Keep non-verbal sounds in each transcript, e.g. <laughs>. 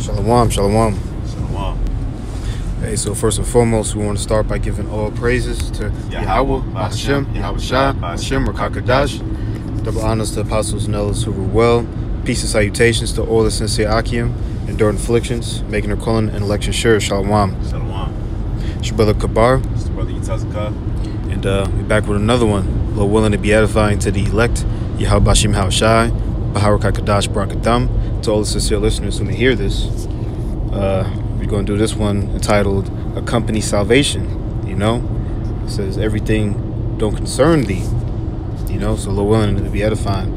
Shalom, shalom. Shalom. Hey, so first and foremost, we want to start by giving all praises to Yahweh, Hashem, Yahweh Shah, Hashem, Rakakadash. Double honors to Apostles and elders who were well. Peace and salutations to all the sincere Akim, enduring afflictions, making their calling and election sure. Shalom. Shalom. It's your brother Kabar, It's the brother Yitazaka. and uh, we're back with another one. Lord willing to be edifying to the elect, Yahweh Bashim Hawashai, Bahar Kakadash Barakatam. To all the sincere listeners who may hear this, uh, we're going to do this one entitled Accompany Salvation. You know, it says, Everything don't concern thee. You know, so Lord willing to be edifying.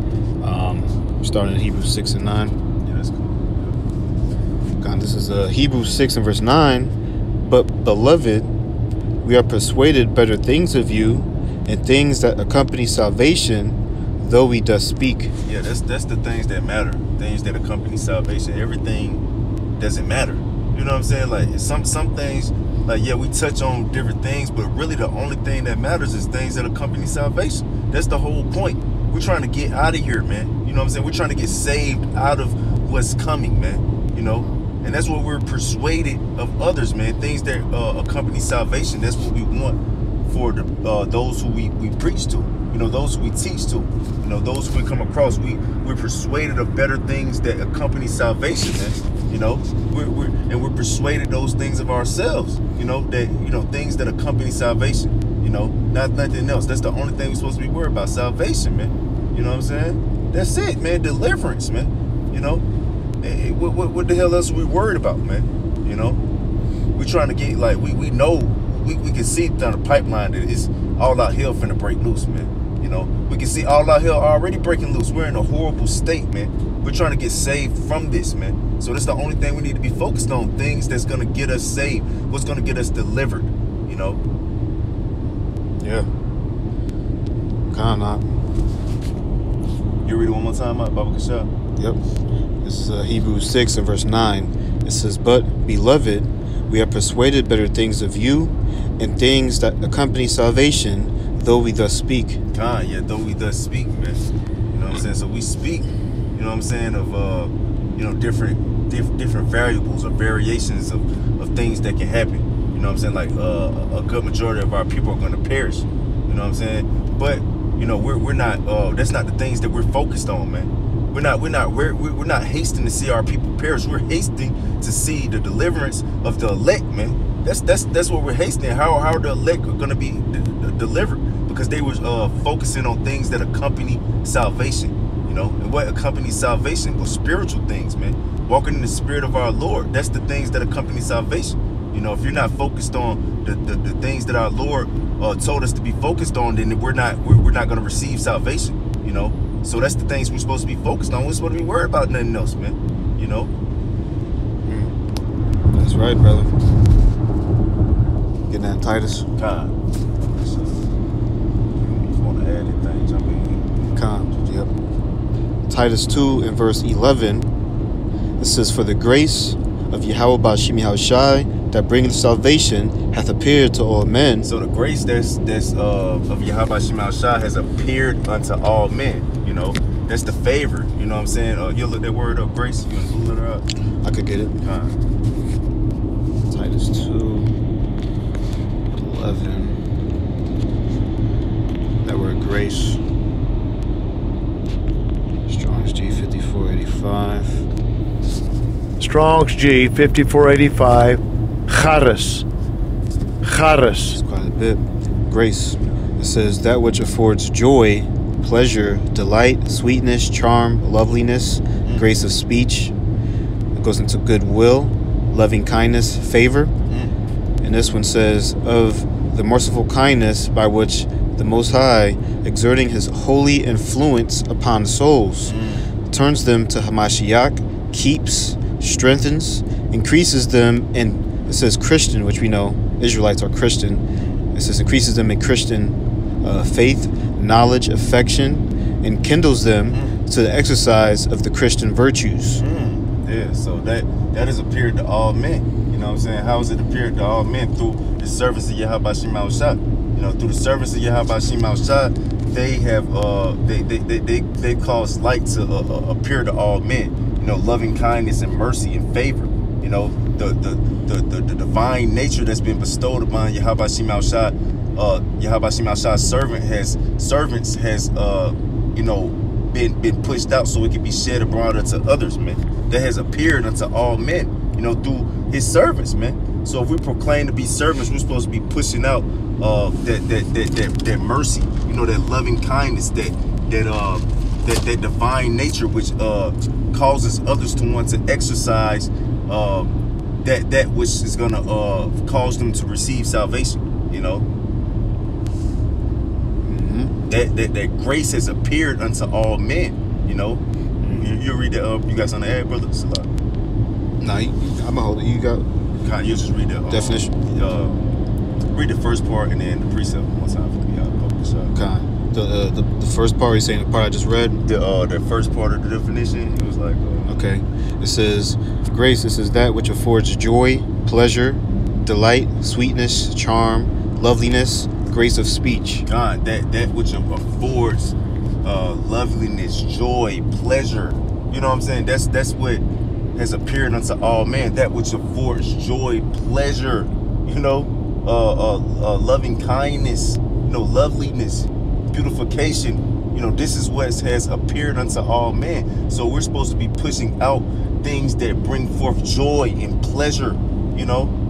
Um, starting in Hebrews 6 and 9. Yeah, that's cool. God, this is uh, Hebrews 6 and verse 9. But, beloved, we are persuaded better things of you, and things that accompany salvation, though we does speak. Yeah, that's that's the things that matter. Things that accompany salvation. Everything doesn't matter. You know what I'm saying? Like some some things, like yeah, we touch on different things, but really the only thing that matters is things that accompany salvation. That's the whole point. We're trying to get out of here, man. You know what I'm saying? We're trying to get saved out of what's coming, man. You know? And that's what we're persuaded of others, man. Things that uh, accompany salvation. That's what we want for the uh, those who we, we preach to. You know, those who we teach to. You know, those who we come across. We we're persuaded of better things that accompany salvation, man. You know, we're, we're and we're persuaded those things of ourselves. You know that you know things that accompany salvation. You know, not nothing else. That's the only thing we're supposed to be worried about. Salvation, man. You know what I'm saying? That's it, man. Deliverance, man. You know, Eh, what, what, what the hell else are we worried about, man? You know, we're trying to get like we we know we, we can see down the pipeline that it's all out hell finna break loose, man. You know, we can see all out hell already breaking loose. We're in a horrible state, man. We're trying to get saved from this, man. So that's the only thing we need to be focused on. Things that's gonna get us saved. What's gonna get us delivered. You know. Yeah. Kind of. You read it one more time, uh, Baba Kasha. Yep. This is uh, Hebrews 6 and verse 9. It says, But, beloved, we are persuaded better things of you, and things that accompany salvation, though we thus speak. God, yeah, though we thus speak, man. You know what I'm saying? So we speak, you know what I'm saying, of uh, you know, different diff- different variables or variations of, of things that can happen. You know what I'm saying? Like uh, a good majority of our people are gonna perish. You know what I'm saying? But, you know, we're we're not uh that's not the things that we're focused on, man. We're not we're not we're we're not hasting to see our people perish. We're hasting to see the deliverance of the elect, man. That's that's that's what we're hasting. How how the elect are gonna be delivered because they were uh, focusing on things that accompany salvation. You know, and what accompanies salvation was spiritual things, man. Walking in the spirit of our Lord. That's the things that accompany salvation. You know, if you're not focused on the, the, the things that our Lord uh, told us to be focused on, then we're not we're, we're not going to receive salvation. You know, so that's the things we're supposed to be focused on. We're supposed to be worried about nothing else, man. You know. That's right, brother. Getting that Titus. So, if you want to add anything, jump in. Con. Yep. Titus 2 and verse 11. It says, For the grace of Yahweh Bashim Yahushai that bringeth salvation hath appeared to all men. So the grace that's that's uh, of Yahweh has appeared unto all men. You know, that's the favor. You know what I'm saying? Uh, you look that word up, grace. You want to it up? I could get it. God. Titus 2 11. That word grace. Strong's G 5485. Strong's G 5485. Charis. Charis. It's quite a bit. Grace. It says that which affords joy, pleasure, delight, sweetness, charm, loveliness, grace of speech. It goes into goodwill, loving kindness, favor. And this one says, of the merciful kindness by which the Most High, exerting his holy influence upon souls, turns them to Hamashiach, keeps, strengthens, increases them in, it says Christian, which we know Israelites are Christian. It says increases them in Christian uh, faith, knowledge, affection, and kindles them to the exercise of the Christian virtues. Mm, yeah. So that that has appeared to all men. You know what I'm saying? How has it appeared to all men through the service of Yahweh Shemal Shah? You know, through the service of Yahweh Shemal Shah, they have uh they they they they, they cause light to uh, appear to all men. You know, loving kindness and mercy and favor. You know, the the the, the, the divine nature that's been bestowed upon Yahweh Shah, uh Shah's servant has servants has uh you know been been pushed out so it can be shed abroad unto others, man. That has appeared unto all men, you know, through his servants, man. So if we proclaim to be servants, we're supposed to be pushing out uh that that that that, that mercy, you know, that loving kindness, that that uh that, that divine nature which uh causes others to want to exercise uh, that that which is gonna uh cause them to receive salvation, you know. Mm-hmm. That, that that grace has appeared unto all men, you know. You, you read that uh, you got something to add, brother? You, I'm a hold it. You got Kind you just read the uh, Definition. Uh, read the first part and then the precept one time for me. I'll publish. Uh, kind. The, uh, the the first part he's saying the part I just read. the uh, the first part of the definition, it was like uh, Okay. It says grace. It says that which affords joy, pleasure, delight, sweetness, charm, loveliness, grace of speech. God, that that which affords uh, loveliness, joy, pleasure. You know what I'm saying? That's that's what has appeared unto all men. That which affords joy, pleasure. You know, uh, uh, uh, loving kindness. You know, loveliness, beautification. You know, this is what has appeared unto all men. So we're supposed to be pushing out things that bring forth joy and pleasure. You know,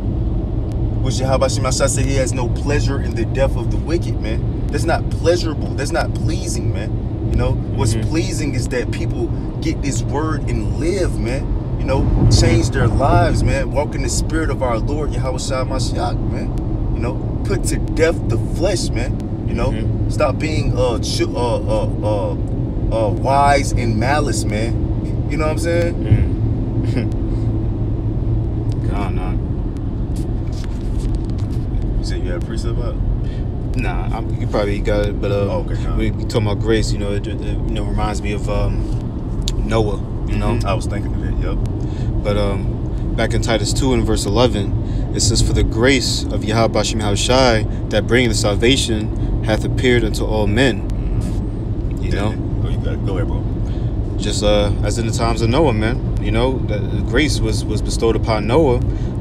which Yahweh Shemashah said he has no pleasure in the death of the wicked, man. That's not pleasurable. That's not pleasing, man. You know, what's Mhm. pleasing is that people get this word and live, man. You know, change their lives, man. Walk in the spirit of our Lord, Yahweh Shah Mashiach, man. You know, put to death the flesh, man. You know, Mhm. stop being uh, ch- uh, uh, uh, uh, wise in malice, man. You know what I'm saying? God, nah. You said you had a precept about? Nah, I'm, you probably got it, but uh, Oh, okay, nah. you talking about grace, you know, it, it, you know reminds me of um, Noah. You know, I was thinking of it. Yep. But um, back in Titus 2 and verse 11, it says, For the grace of Yahweh Bashim Shai that bringeth salvation hath appeared unto all men. You know, Oh, you got it. Go ahead, bro. just uh, as in the times of Noah, man. You know, that the grace was, was bestowed upon Noah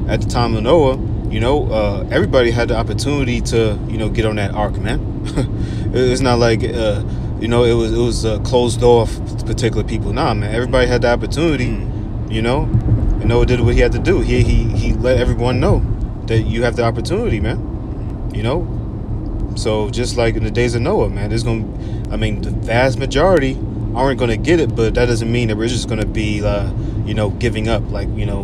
at the time of Noah. You know, uh, everybody had the opportunity to, you know, get on that ark, man. <laughs> it's not like, uh, you know, it was it was uh, closed off to particular people. Nah, man. Everybody had the opportunity. Mm. You know, and Noah did what he had to do. He he he let everyone know that you have the opportunity, man. You know, so just like in the days of Noah, man, there's gonna, I mean, the vast majority aren't gonna get it, but that doesn't mean that we're just gonna be, uh, you know, giving up. Like you know,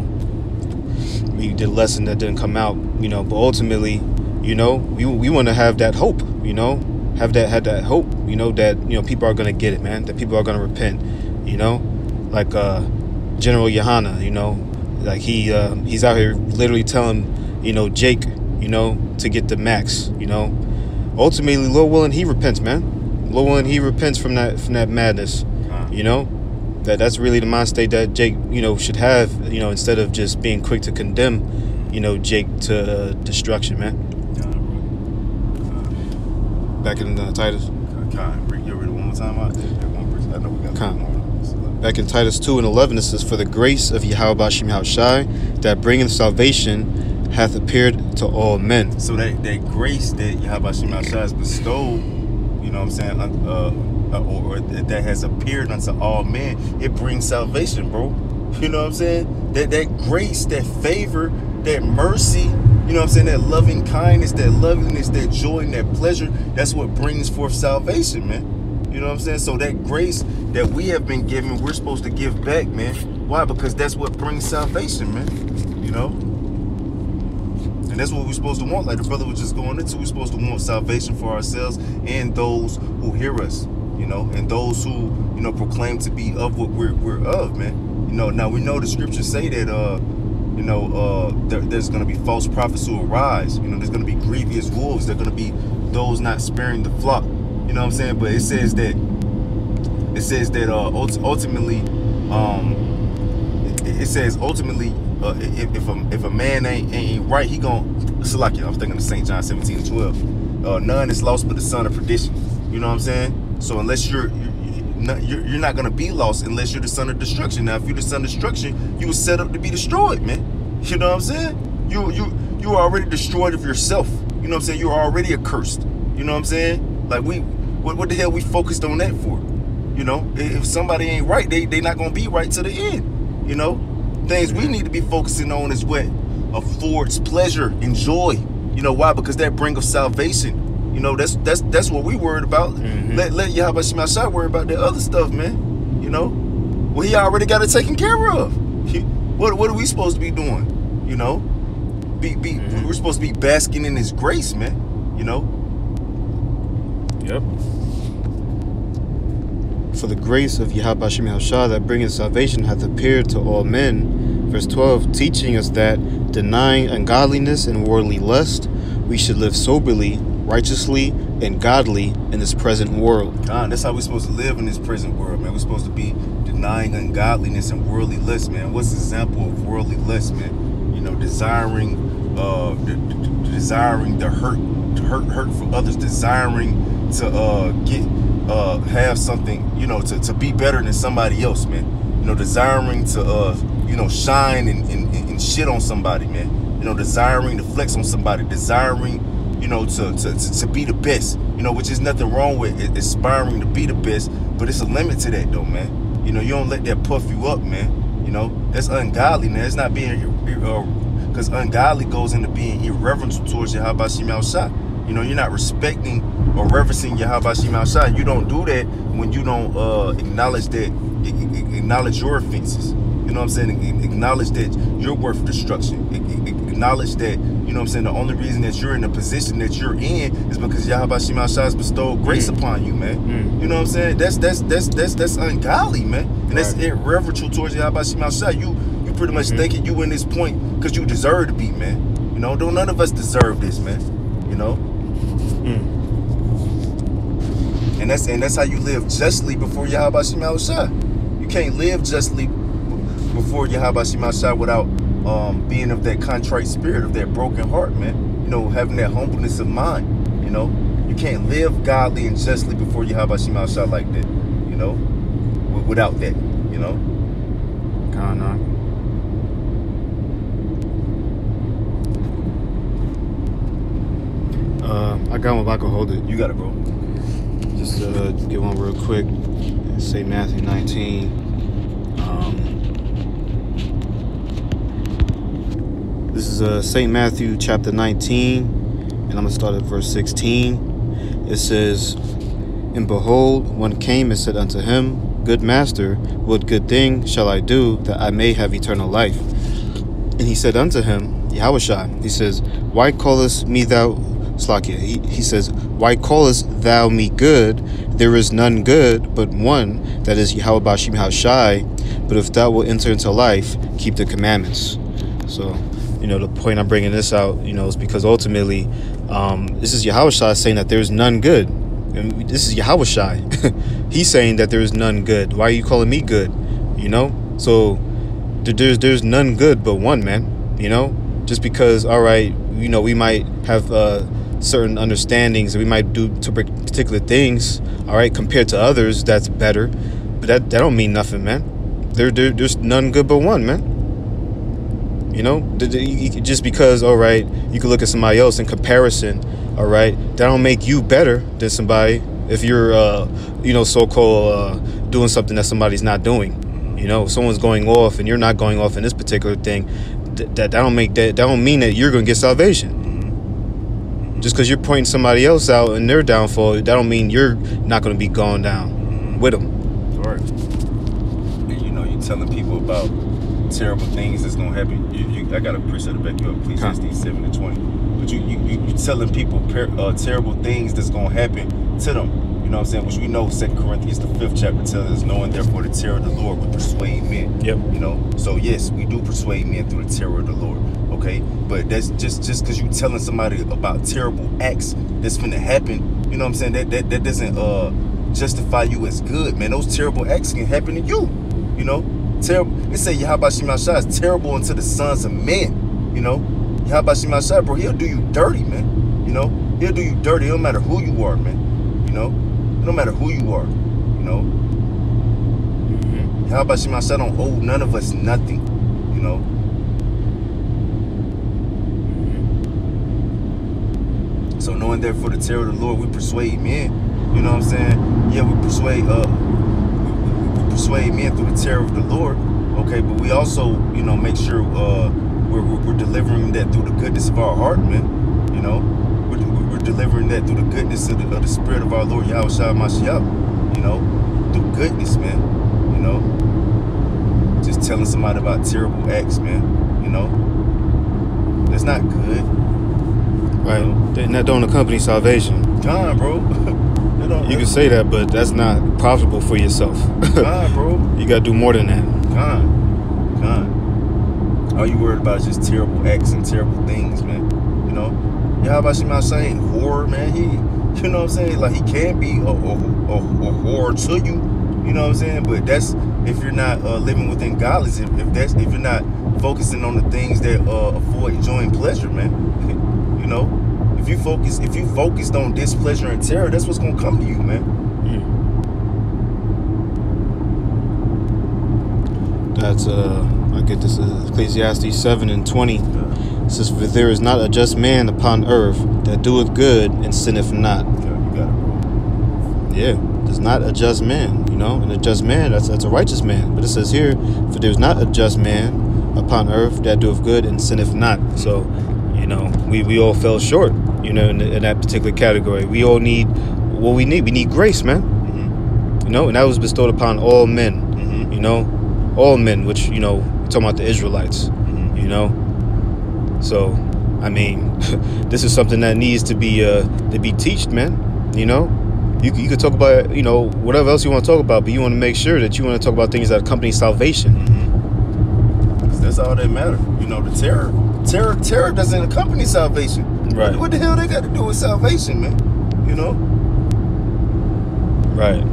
we did a lesson that didn't come out, you know, but ultimately, you know, we we want to have that hope, you know, have that had that hope, you know, that you know people are gonna get it, man, that people are gonna repent, you know, like uh General Yohana, you know, like he uh, he's out here literally telling, you know, Jake, you know, to get the max, you know. Ultimately, Lord willing, he repents, man. Lord willing, he repents from that from that madness, you know. That that's really the mind state that Jake, you know, should have, you know, instead of just being quick to condemn, you know, Jake to uh, destruction, man. Back in uh, Titus. Con, read you read it one more time out. That one verse. I know we got Con. more. Back in Titus 2 and 11, it says, For the grace of Yahweh Bashim Shai that bringeth salvation hath appeared to all men. So that that grace that Yahweh Shema Shah has bestowed, you know what I'm saying, uh, uh, or, or that has appeared unto all men, it brings salvation, bro. You know what I'm saying? That that grace, that favor, that mercy, you know what I'm saying, that loving kindness, that loveliness, that joy, and that pleasure, that's what brings forth salvation, man. You know what I'm saying? So that grace that we have been given, we're supposed to give back, man. Why? Because that's what brings salvation, man. You know? And that's what we're supposed to want. Like the brother was just going into, we're supposed to want salvation for ourselves and those who hear us, you know, and those who, you know, proclaim to be of what we're, we're of, man. You know, now we know the scriptures say that, uh, you know, uh, there, there's going to be false prophets who arise. You know, there's going to be grievous wolves. There's going to be those not sparing the flock. You know what I'm saying? But it says that, it says that uh, ult- ultimately, um, it, it says ultimately, uh, if, if a if a man ain't ain't right, he gon' select I'm thinking of St. John 17 and 12. Uh, none is lost but the son of perdition. You know what I'm saying? So unless you're you're, not- not gonna be lost unless you're the son of destruction. Now, if you're the son of destruction, you were set up to be destroyed, man. You know what I'm saying? You you you are already destroyed of yourself. You know what I'm saying? You're already accursed. You know what I'm saying? Like we what, what the hell we focused on that for? You know, if somebody ain't right, they they not gonna be right to the end. You know, things we need to be focusing on is what affords pleasure and joy. You know why? Because that bring of salvation. You know, that's that's that's what we worried about. Mhm. Let let Yahweh Shema Shai worry about the other stuff, man. You know, well he already got it taken care of. He- what what are we supposed to be doing? You know, be be Mhm. we're supposed to be basking in His grace, man. You know, Yep. For the grace of Yahweh Hashem Shah that bringeth salvation hath appeared to all men. Verse 12, teaching us that, denying ungodliness and worldly lust, we should live soberly, righteously, and godly in this present world. God, that's how we're supposed to live in this present world, man. We're supposed to be denying ungodliness and worldly lust, man. What's the example of worldly lust, man? You know, desiring, uh, desiring the hurt, hurt, hurt for others, desiring to uh get, uh, have something, you know, to, to be better than somebody else, man. You know, desiring to, uh, you know, shine and, and, and shit on somebody, man. You know, desiring to flex on somebody, desiring you know, to, to, to, be the best, you know, which is nothing wrong with aspiring to be the best, but it's a limit to that though, man. You know, you don't let that puff you up, man. You know, that's ungodly, man. It's not being, because ungodly goes into being irreverent towards Yahweh Shema Shai. You know, you're not respecting or reverencing Yahweh Shema Shai. You don't do that when you don't uh, acknowledge that, acknowledge your offenses. You know what I'm saying? Acknowledge that you're worth destruction. Acknowledge that, you know what I'm saying, the only reason that you're in the position that you're in is because Yahweh Shema Shai has bestowed grace Mm. upon you, man. Mm. You know what I'm saying? That's that's that's that's that's ungodly, man. And that's Right. irreverential towards Yahweh Shema. You you pretty much Mhm. thinking you in this point because you deserve to be, man. You know, don't none of us deserve this, man. You know? Mm. And that's and that's how you live justly before Yahweh Shema. You can't live justly before Yahweh Shema without um, being of that contrite spirit, of that broken heart, man. You know, having that humbleness of mind. You know, you can't live godly and justly before Yahweh Shema Shai like that. You know, without that. You know. God, no. Uh, I got one, but I can hold it. You got it, bro. Just uh, get one real quick. Say Matthew 19. Um, this uh, St. Matthew chapter 19, and I'm going to start at verse 16. It says, And behold, one came and said unto him, Good master, what good thing shall I do that I may have eternal life? And he said unto him, Yahushua, he says, Why callest me thou Slakia? He, he says, Why callest thou me good? There is none good but one, that is Yahweh Bashim Hashai. But if thou wilt enter into life, keep the commandments. So, you know, the point I'm bringing this out, you know, is because ultimately, um, this is Yahushua saying that there is none good. And this is Yahushua. <laughs> He's saying that there is none good. Why are you calling me good? You know? So, there's there's none good but one man you know just because all right you know we might have uh certain understandings we might do to particular things all right compared to others that's better but that that don't mean nothing man there, there there's none good but one man you know just because all right you can look at somebody else in comparison all right that don't make you better than somebody if you're uh you know so-called uh doing something that somebody's not doing you know, someone's going off and you're not going off in this particular thing, th- that that don't make that that don't mean that you're going to get salvation. Just because you're pointing somebody else out in their downfall, that don't mean you're not going to be going down with them. Right. You know, you're telling people about terrible things that's gonna happen. You, you, I got a precept to back you up, Ecclesiastes seven to twenty. But you, you, you, you telling people per, uh, terrible things that's gonna happen to them. You know what I'm saying? Which we know, Second Corinthians, the fifth chapter, tells us, knowing therefore the terror of the Lord will persuade men. Yep. You know, so yes, we do persuade men through the terror of the Lord. Okay, but that's just just because you telling somebody about terrible acts that's gonna happen. You know what I'm saying? That that, that doesn't uh justify you as good, man. Those terrible acts can happen to you. You know, terrible. He said Yahabashimashah is terrible unto the sons of men. You know, Yahabashimashah, bro, he'll do you dirty, man. You know, he'll do you dirty. It don't matter who you are, man. You know, it don't matter who you are. You know, mm-hmm. Yahabashimashah don't owe none of us nothing. You know. Mm-hmm. So knowing therefore the terror of the Lord, we persuade men. You know what I'm saying? Yeah, we persuade uh persuade men through the terror of the Lord. Okay, but we also, you know, make sure uh we're, we're, delivering that through the goodness of our heart, man. You know, we're, we're delivering that through the goodness of the, of the Spirit of our Lord Yahweh Shai Mashiach. You know, through goodness, man. You know, just telling somebody about terrible acts, man. You know, that's not good. Right. And that don't accompany salvation. Con, bro. <laughs> You can say that, but that's not profitable for yourself. Bro. <laughs> you gotta do more than that. Con. Con. All you worried about is just terrible acts and terrible things, man. You know? Yeah, how about Shema saying horror, man? He, you know what I'm saying? Like, he can be a, a, a, a horror to you. You know what I'm saying? But that's if you're not uh, living within godliness. If, if that's if you're not focusing on the things that uh, afford joy and pleasure, man. <laughs> you know? If you focus, if you focused on displeasure and terror, that's what's gonna come to you, man. That's uh I get this uh, Ecclesiastes seven and twenty. It says, For there is not a just man upon earth that doeth good and sinneth not. Yeah, you got it. Yeah, there's not a just man, you know, and a just man, that's that's a righteous man. But it says here, for there's not a just man upon earth that doeth good and sinneth not. So, you know, we, we all fell short, you know, in, in that particular category. We all need what we need. We need grace, man. Mm-hmm. You know, and that was bestowed upon all men, Mm-hmm. you know, all men, which, you know, we're talking about the Israelites, Mm-hmm. you know. So, I mean, <laughs> this is something that needs to be uh to be taught, man. You know, you you could talk about you know whatever else you want to talk about, but you want to make sure that you want to talk about things that accompany salvation. Mm-hmm. That's all that matters. You know, the terror, terror, terror doesn't accompany salvation. Right. What, the hell they got to do with salvation, man? You know. Right.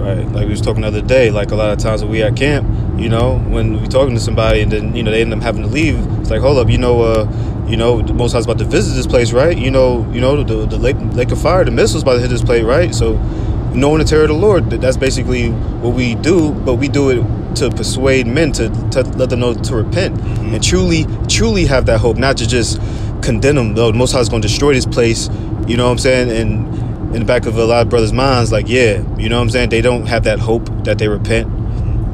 Right. Like we was talking the other day, like a lot of times when we at camp, you know, when we talking to somebody and then, you know, they end up having to leave, it's like, hold up, you know, uh, you know, the most High's about to visit this place, right? You know, you know, the the lake lake of fire, the missiles about to hit this place, right? So knowing the terror of the Lord, that- that's basically what we do, but we do it to persuade men to, to let them know to repent and truly, truly have that hope, not to just condemn them. Though the Most High is going to destroy this place, you know what I'm saying? And in the back of a lot of brothers' minds, like, yeah, you know what I'm saying? They don't have that hope that they repent,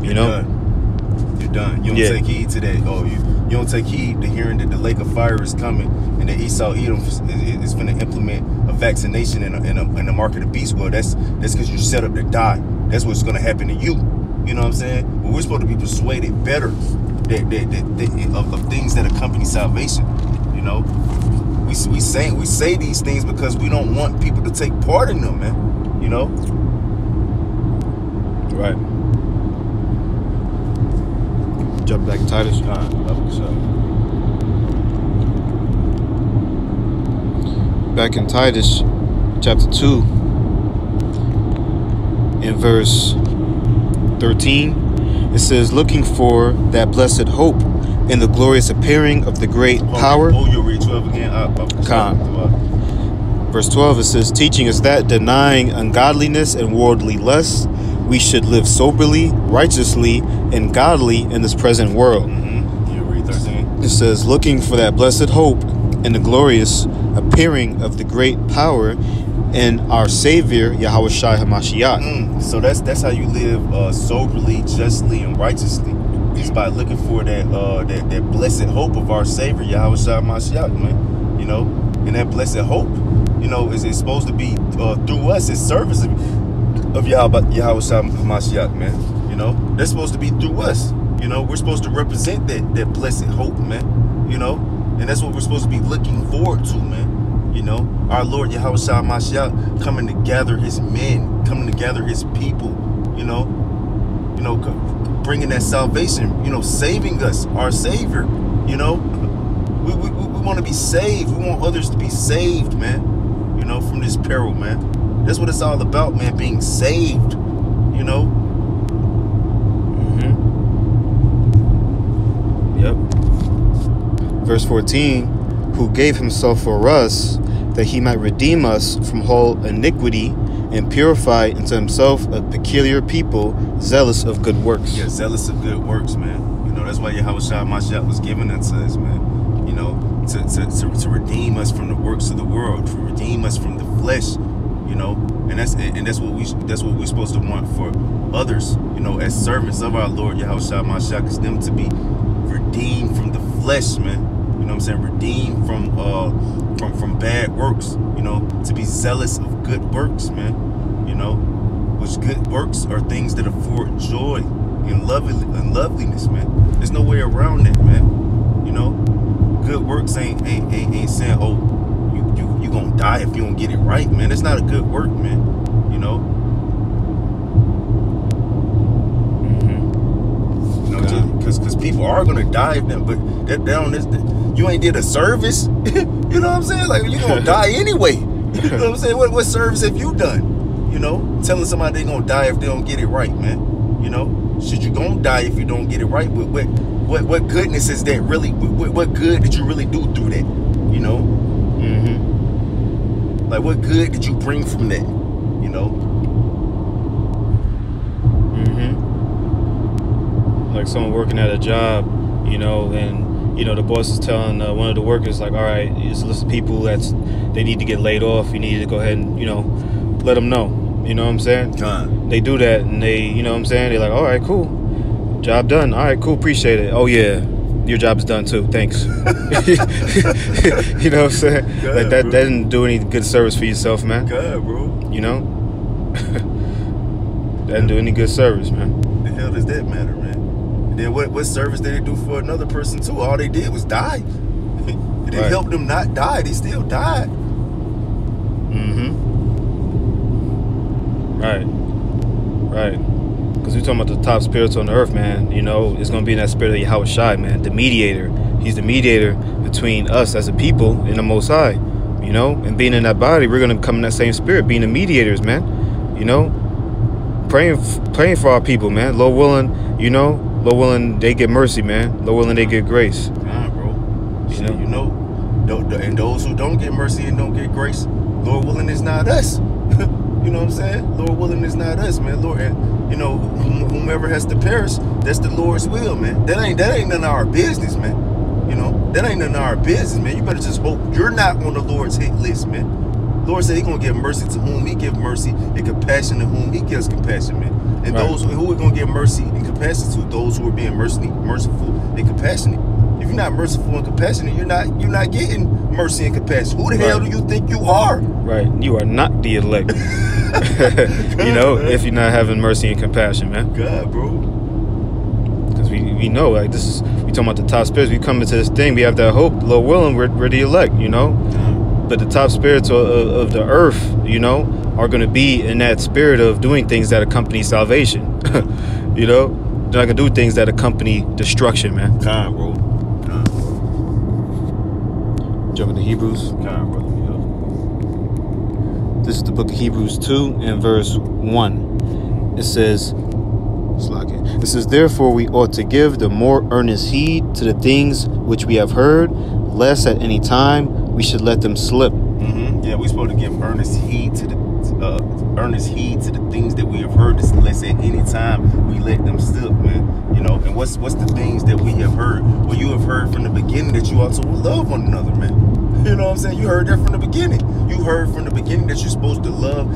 you know? Done. You're done. You don't Yeah. take heed to that. Oh, you you don't take heed to hearing that the lake of fire is coming and that Esau Edom is, is going to implement a vaccination and a, and, a, and a mark of the beast. Well, that's that's because you're set up to die. That's what's going to happen to you. You know what I'm saying? But we're supposed to be persuaded better that, that, that, that of, of things that accompany salvation. You know, we we say we say these things because we don't want people to take part in them, man. You know. Right. Jump back to Titus. That was, uh, Back in Titus chapter 2, in verse 13, it says, Looking for that blessed hope in the glorious appearing of the great power. Hold your read 12 again. Con. Verse 12, it says, Teaching us that denying ungodliness and worldly lusts, we should live soberly, righteously, and godly in this present world. mhm. You read 13. It says, looking for that blessed hope and the glorious appearing of the great power in our Savior, Yahweh Shai HaMashiach. Mm, so that's that's how you live uh, soberly, justly, and righteously. By looking for that uh, that that blessed hope of our Savior, Yahweh Shai Mashiach, man. You know, and that blessed hope, you know, is, is supposed to be uh, through us in service of, of Yahweh, Yahweh Shai Mashiach, man. You know, that's supposed to be through us. You know, we're supposed to represent that that blessed hope, man. You know, and that's what we're supposed to be looking forward to, man. You know, our Lord Yahweh Shah Mashiach coming to gather his men, coming to gather his people, you know, you know, bringing that salvation, you know, saving us, our Savior, you know. We, we, we want to be saved. We want others to be saved, man, you know, from this peril, man. That's what it's all about, man, being saved, you know. Mhm. Yep. Verse 14, who gave himself for us that he might redeem us from all iniquity and purify unto himself a peculiar people zealous of good works. Yeah, zealous of good works, man. You know, that's why Yahweh Shah Mashiach was given unto us, man. You know, to, to, to, to redeem us from the works of the world, to redeem us from the flesh, you know, and that's and that's what we that's what we're supposed to want for others, you know, as servants of our Lord Yahushua Mashiach, is them to be redeemed from the flesh, man. You know what I'm saying? Redeemed from uh from from bad works, you know, to be zealous of good works, man. You know, which good works are things that afford joy and lovely and loveliness, man. There's no way around that, man. You know, good works ain't ain't ain't, ain't saying, oh, you you you gonna die if you don't get it right, man. It's not a good work, man. You know. Mm-hmm. Because because people are gonna die if them, but that down is you ain't did a service. <laughs> you know what I'm saying? Like you gonna <laughs> die anyway. <laughs> You know what I'm saying? What what service have you done? You know, telling somebody they gonna die if they don't get it right, man. You know, should you gonna die if you don't get it right? What what what, what goodness is that really? What, what good did you really do through that? You know, Mm-hmm. like what good did you bring from that? You know, Mm-hmm. Like someone working at a job, you know, and you know the boss is telling uh, one of the workers like, "All right, it's a list of people that's they need to get laid off. You need to go ahead and you know let them know." You know what I'm saying? Con. They do that, and they, you know what I'm saying? They're like, "All right, cool, job done. All right, cool, appreciate it. Oh yeah." Your job's done too. Thanks. <laughs> <laughs> you know what I'm saying? Good, like that, that didn't do any good service for yourself, man. God, bro. You know? <laughs> that didn't do any good service, man. The hell does that matter? And then what what service did they do for another person too? All they did was die. <laughs> it didn't Right. help them not die. They still died. Mm-hmm. Right. Right. Because we're talking about the top spirits on the earth, man. You know, it's going to be in that spirit of Yahweh Shai, man. The mediator. He's the mediator between us as a people and the Most High. You know, and being in that body, we're going to come in that same spirit, being the mediators, man. You know, praying, praying for our people, man. Lord willing, you know, Lord willing, they get mercy, man. Lord willing, they get grace. Nah, bro. You Shit, know? you know, and those who don't get mercy and don't get grace, Lord willing is not us. <laughs> you know what I'm saying? Lord willing is not us, man. Lord, and you know, whomever has to perish, that's the Lord's will, man. That ain't that ain't none of our business, man. You know, that ain't none of our business, man. You better just hope you're not on the Lord's hit list, man. Lord said He gonna give mercy to whom He give mercy, and compassion to whom He gives compassion, man. And Right. those who are gonna give mercy and compassion to those who are being mercy, merciful and compassionate. If you're not merciful and compassionate, you're not you're not getting mercy and compassion. Who the hell do you think you are? Right. You are not the elect. <laughs> <laughs> you know, if you're not having mercy and compassion, man. God, bro. Because we, we know, like, this is, we talking about the top spirits. We come into this thing, we have that hope. Lord willing, we're, we're the elect, you know? But the top spirits of, of, of the earth, you know, are going to be in that spirit of doing things that accompany salvation. <laughs> you know? They're not going to do things that accompany destruction, man. God, bro. God, bro. Jumping to Hebrews. God, brother. This is the book of Hebrews 2 and verse 1. It says, Slack it. It says, Therefore we ought to give the more earnest heed to the things which we have heard, lest at any time we should let them slip. Mm-hmm. Yeah, we're supposed to give earnest heed to the earnest heed to the things that we have heard. This let's at any time we let them slip, man. You know, and what's what's the things that we have heard? Well, you have heard from the beginning that you also love one another, man. <laughs> You know what I'm saying? You heard that from the beginning. You heard from the beginning that you're supposed to love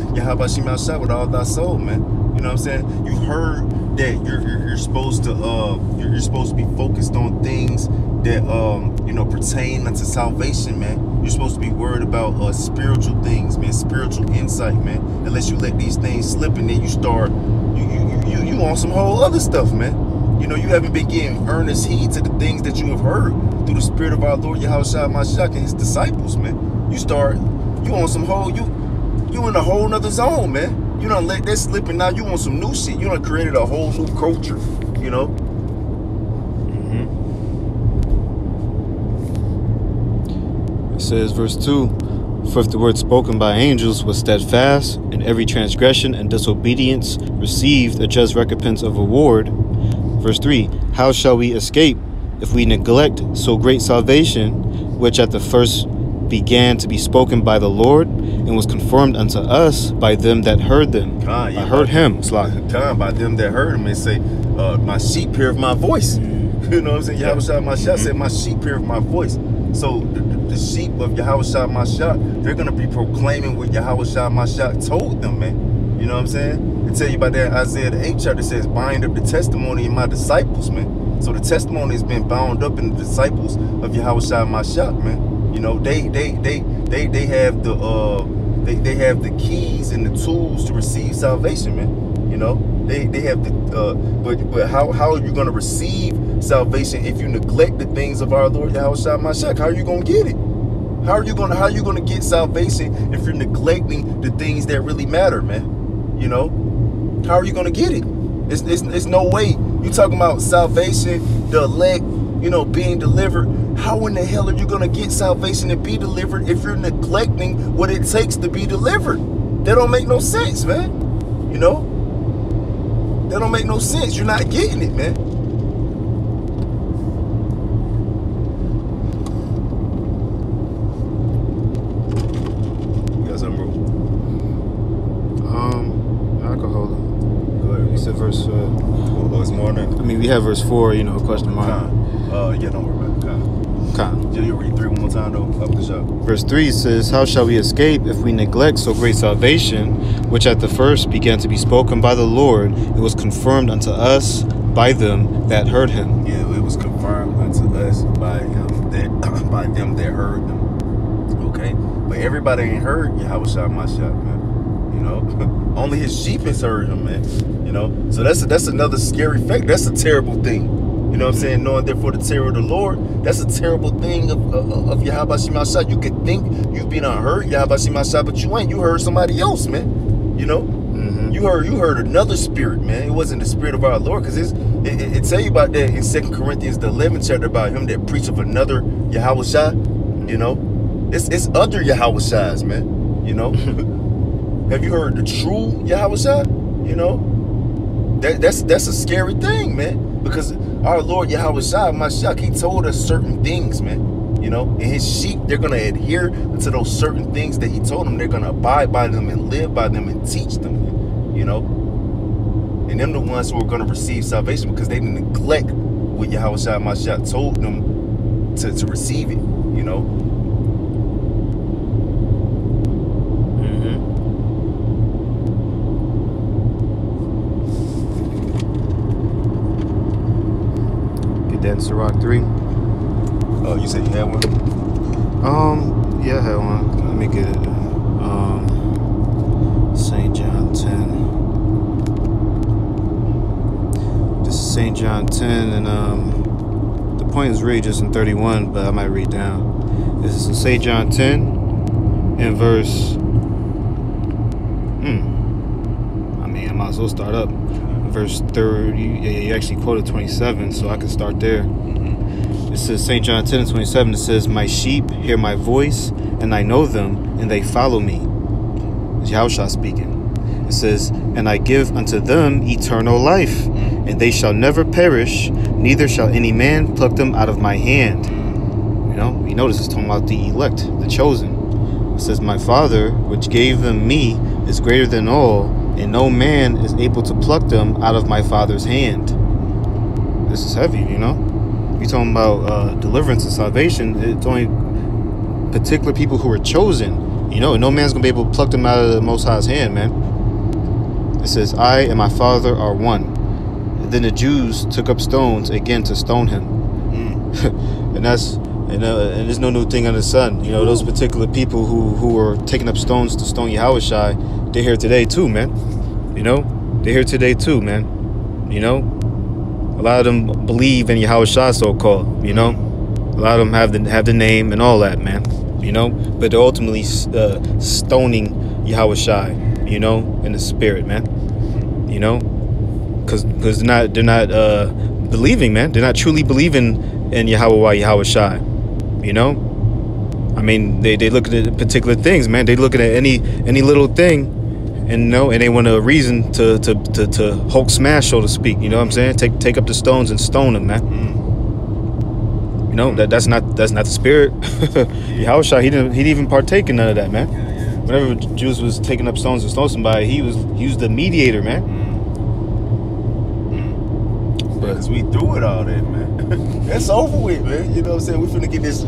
Shema Shah with all thy soul, man. You know what I'm saying? You heard that you're you're, you're supposed to uh you're, you're supposed to be focused on things that um you know pertain unto salvation, man. You're supposed to be worried about uh spiritual things, man, spiritual insight, man. Unless you let these things slip and then you start you you you you, on some whole other stuff, man. You know, you haven't been giving earnest heed to the things that you have heard through the spirit of our Lord Yahweh Shai Mashiach and his disciples, man. You start you on some whole you you in a whole nother zone, man. You don't let that slip and now you want some new shit. You done created a whole new culture, you know? It says, verse 2 For if the word spoken by angels was steadfast, and every transgression and disobedience received a just recompense of reward. Verse 3 How shall we escape if we neglect so great salvation, which at the first began to be spoken by the Lord, and was confirmed unto us by them that heard them? God, I heard him. Come by them that heard him and say, uh, my sheep hear of my voice. <laughs> You know what I'm saying? Yahweh Shah Mashiach said, My sheep hear of my voice. So the, sheep of Yahweh Shah Mashiach, they're gonna be proclaiming what Yahweh Shah Mashiach told them, man. You know what I'm saying? I tell you about that Isaiah the 8th chapter says, bind up the testimony in my disciples, man. So the testimony has been bound up in the disciples of Yahweh Shah Mashiach, man. You know, they they they they they have the uh they, they have the keys and the tools to receive salvation, man. You know, they they have the uh but but how how are you gonna receive salvation if you neglect the things of our Lord Yahweh Mashiach? How are you gonna get it? How are you gonna how are you gonna get salvation if you're neglecting the things that really matter, man? You know? How are you gonna get it? It's, it's, it's no way. You talking about salvation, the elect, you know, being delivered. How in the hell are you gonna get salvation and be delivered if you're neglecting what it takes to be delivered? That don't make no sense, man. You know? That don't make no sense. You're not getting it, man. You got something, bro? Um, I can hold it. Go ahead. You said verse. Uh, Oh, it's more than I mean, we have verse four. You know, question mark. Con. Uh, yeah, don't worry about it. Con. Con. Jill, you read three one more time, though? Up the shot. Verse 3 says, How shall we escape if we neglect so great salvation, which at the first began to be spoken by the Lord, it was confirmed unto us by them that heard him? Yeah, it was confirmed unto us by him that <coughs> by them that heard them. Okay, but everybody ain't heard Yahweh Shah Mashiach, man. You know, <laughs> only his sheep has heard him, man. You know, so that's a, that's another scary fact. That's a terrible thing. You know what I'm saying? Knowing therefore the terror of the Lord, that's a terrible thing of of, of Yahweh. You could think you've been unheard Yahweh Shah Mashiach, but you ain't. You heard somebody else, man. You know. Mm-hmm. You heard you heard another spirit, man. It wasn't the spirit of our Lord, because it's it, it, it tell you about that in Second Corinthians the 11th chapter about him that preach of another Yahweh Shah. You know, it's it's other Yahweh Shahs, man. You know, <laughs> have you heard the true Yahweh Shah? You know, that that's that's a scary thing, man. Because our Lord Yahweh Shah, Mashiach, he told us certain things, man. You know, and his sheep, they're gonna adhere to those certain things that he told them. They're gonna abide by them and live by them and teach them. You know, and them the ones who are gonna receive salvation because they didn't neglect what Yahweh Shah Mashiach told them to, to receive it. You know, Mm-hmm. Get that in Sirach 3. oh, you said you had one. Um, yeah, I had one. Let me get it. Um, St. John 10. This is St. John 10, and um, the point is really just in 31, but I might read down. This is St. John 10, in verse. Hmm. I mean, I might as well start up. Verse 30. Yeah, you actually quoted 27, so I can start there. Mm-hmm. It says St. John 10 and 27, it says, My sheep hear my voice, and I know them, and they follow me. It's Yahushua speaking. It says, And I give unto them eternal life, mm-hmm. and they shall never perish, neither shall any man pluck them out of my hand. You know, you notice it's talking about the elect, the chosen. It says, My Father, which gave them me, is greater than all, and no man is able to pluck them out of my Father's hand. This is heavy, you know? You're talking about uh, deliverance and salvation. It's only particular people who are chosen. You know, and no man's gonna be able to pluck them out of the Most High's hand, man. It says, "I and my Father are one." And then the Jews took up stones again to stone him, <laughs> and that's and, uh, and there's no new thing under the sun. You know, those particular people who who are taking up stones to stone Yahweh Shai, they're here today too, man. You know, they're here today too, man. You know, a lot of them believe in Yahweh Shah, so called. You know, a lot of them have the have the name and all that, man. You know, but they're ultimately uh, stoning Yahweh Shai. You know, in the spirit, man. You know, because because they're not they're not uh, believing, man. They're not truly believing in Yahweh Yahweh Shai. You know, I mean, they they look at particular things, man. They looking at any any little thing and no, and they want a reason to to, to to Hulk smash, so to speak. You know what I'm saying? Take take up the stones and stone them, man. Mm. You know that that's not that's not the spirit. <laughs> Yahushua, he didn't he didn't even partake in none of that, man. Whenever Jews was taking up stones and stone somebody, he was he was the mediator, man. Mm. But Because we through it all that, man. <laughs> That's over with, man. You know what I'm saying? We finna get this.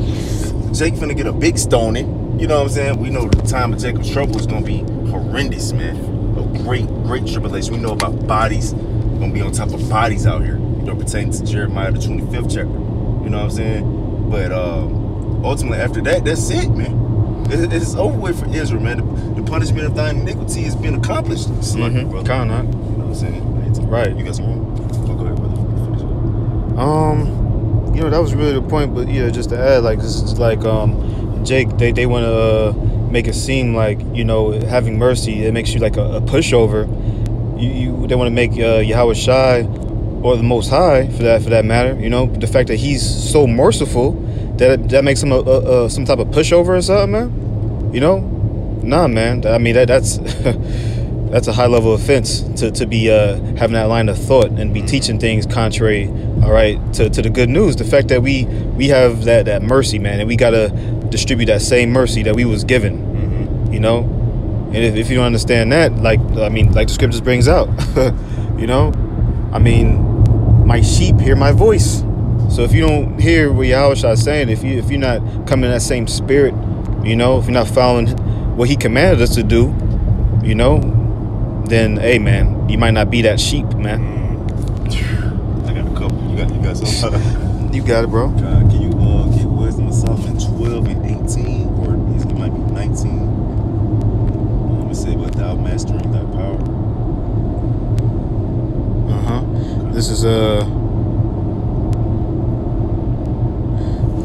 Jake finna get a big stoning. You know what I'm saying? We know the time of Jacob's trouble is gonna be horrendous, man. A great, great tribulation. We know about bodies. Gonna be on top of bodies out here. You know, pertaining to Jeremiah the 25th chapter. You know what I'm saying? But um, ultimately, after that, that's it, man. It- It's over with for Israel, man. The, the punishment of thine iniquity has been accomplished. It's like, Mhm. brother. Kinda. You know what I'm saying? Right. You got some more? Oh, go ahead, brother. Finish it. Um, you know that was really the point, but yeah, just to add, like this is like um, Jake, they they want to uh, make it seem like you know having mercy it makes you like a, a pushover. You, you they want to make uh, Yahweh Shai or the Most High for that for that matter. You know the fact that he's so merciful that that makes him a, a, a some type of pushover or something, man. You know, nah, man. I mean that that's. <laughs> that's a high level offense to, to be uh, having that line of thought and be teaching things contrary all right to, to the good news. The fact that we we have that that mercy man and we got to distribute that same mercy that we was given Mm-hmm. you know? And if, if you don't understand that like i mean like the scriptures brings out <laughs> you know? I mean my sheep hear my voice. So if you don't hear what Yahweh is saying if you if you're not coming in that same spirit you know if you're not following what he commanded us to do you know then hey man, you might not be that sheep, man. I got a couple. You got you got some. <laughs> You got it, bro. God, can you uh get wisdom of Solomon twelve and eighteen, or it might be nineteen? Um, Let me say, but thou mastering thy power. Uh huh. This is uh,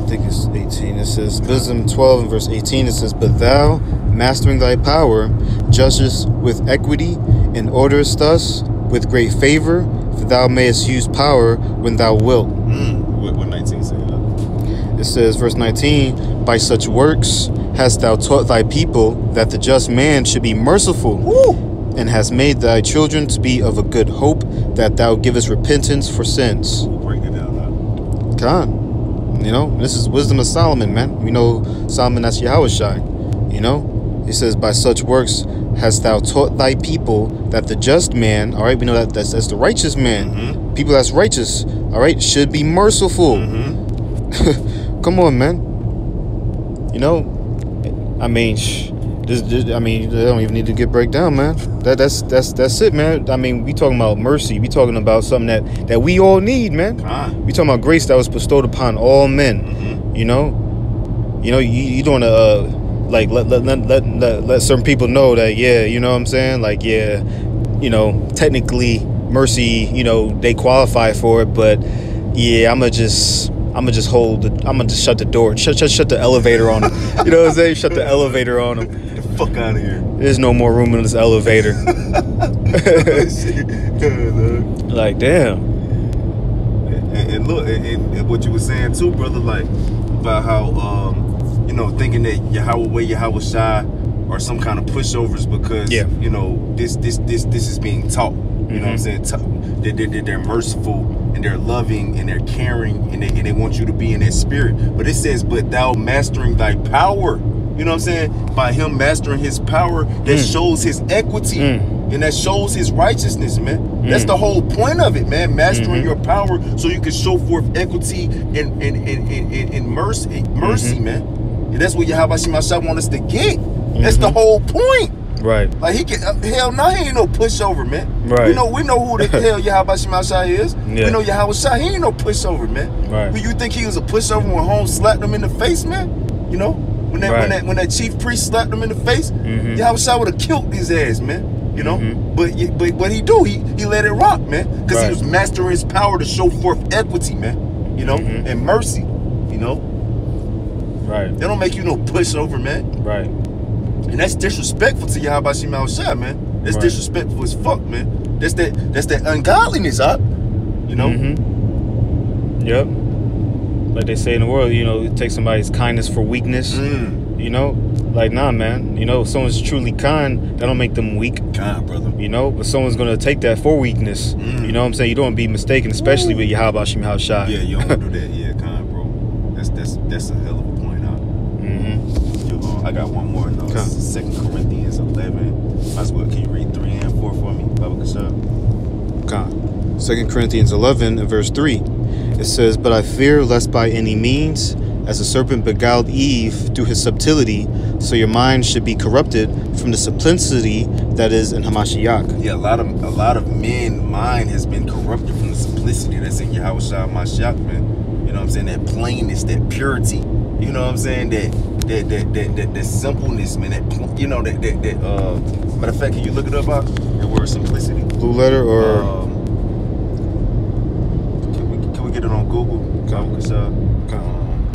I think it's eighteen. It says Wisdom twelve and verse eighteen. It says, "But thou, mastering thy power, judgest with equity, and orderest thus with great favor, for thou mayest use power when thou wilt." Mm. What what nineteen say? Uh, It says, verse 19, By such works hast thou taught thy people that the just man should be merciful, and hast made thy children to be of a good hope, that thou givest repentance for sins. break it down. God, you know, this is wisdom of Solomon, man. We know Solomon, that's Yahweh Shai. You know, he says, By such works hast thou taught thy people that the just man, all right, we know that that's, that's the righteous man, Mhm. people that's righteous, all right, should be merciful. mm-hmm. <laughs> Come on, man. You know, I mean, sh- this, this, I mean, they don't even need to get break down, man. That that's that's that's it, man. I mean, we talking about mercy. We talking about something that that we all need, man. Con. We talking about grace that was bestowed upon all men. Mm-hmm. You know, you know, you you don't uh, like let let, let let let let certain people know that yeah, you know what I'm saying? Like yeah, you know, technically mercy, you know, they qualify for it, but yeah, I'ma just I'ma just hold the I'ma just shut the door. Shut shut shut the elevator on them. <laughs> You know what I'm saying? Shut the elevator on them. Get the fuck out of here. There's no more room in this elevator. <laughs> Like damn. and look, and, and what you were saying too, brother, like about how um, you know, thinking that Yahweh way, Yahweh Shai are some kind of pushovers because Yeah. you know this this this this is being taught. You know what I'm Mhm. saying? They, they, they, they're merciful and they're loving and they're caring and they, and they want you to be in that spirit. But it says, but thou mastering thy power. You know what I'm saying? By him mastering his power, that Mm. shows his equity Mm. and that shows his righteousness, man. That's Mm. the whole point of it, man. Mastering Mhm. your power so you can show forth equity and and and, and, and, and mercy, mercy, Mhm. man. And that's what Yahweh Shemashah want us to get. That's the Mhm. whole point. Right. Like he can uh, hell no, he ain't no pushover, man. Right. We know we know who the <laughs> hell Yahweh Shemashah is. Yeah. We know Yahweh Shah. He ain't no pushover, man. Right. Who you think he was a pushover when Holmes slapped him in the face, man? You know when that when that when that chief priest slapped him in the face, Mhm. Yahweh Shah would have killed his ass, man. You know, Mhm. but but what he do? He he let it rock, man, because Right. he was mastering his power to show forth equity, man. You know, Mhm. and mercy. You know, Right. they don't make you no pushover, man. Right. And that's disrespectful to Yahweh Shemal Shah, man. That's Right. disrespectful as fuck, man. That's that that's that ungodliness, up. You know? Mm-hmm. Yep. Like they say in the world, you know, it takes somebody's kindness for weakness. Mm. You know, like nah, man. You know, if someone's truly kind, that don't make them weak. God, brother. You know, but someone's gonna take that for weakness. Mm. You know what I'm saying? You don't be mistaken, especially with Yahweh Shim How Shai. Yeah, you don't do <laughs> that. Yeah, kind, bro. That's that's that's a hell of a point, out. mm-hmm. You, uh, I got one more. No, uh, Okay. Second Corinthians eleven. Might as well. Can you read three and four for me, Baba Kashab? God. 2 Corinthians 11 and verse 3. It says, But I fear lest by any means, as the serpent beguiled Eve through his subtlety, so your mind should be corrupted from the simplicity that is in Hamashiach. Yeah, a lot of a lot of men mind has been corrupted from the simplicity that's in Yahweh Shah Mashiach, man. You know what I'm saying? That plainness, that purity. You know what I'm saying? That that that that, that, that simpleness, man. That you know that that, that uh matter of fact, can you look it up out the word simplicity? Blue letter or Um, can we can we get it on Google? Okay. Cause, uh, um,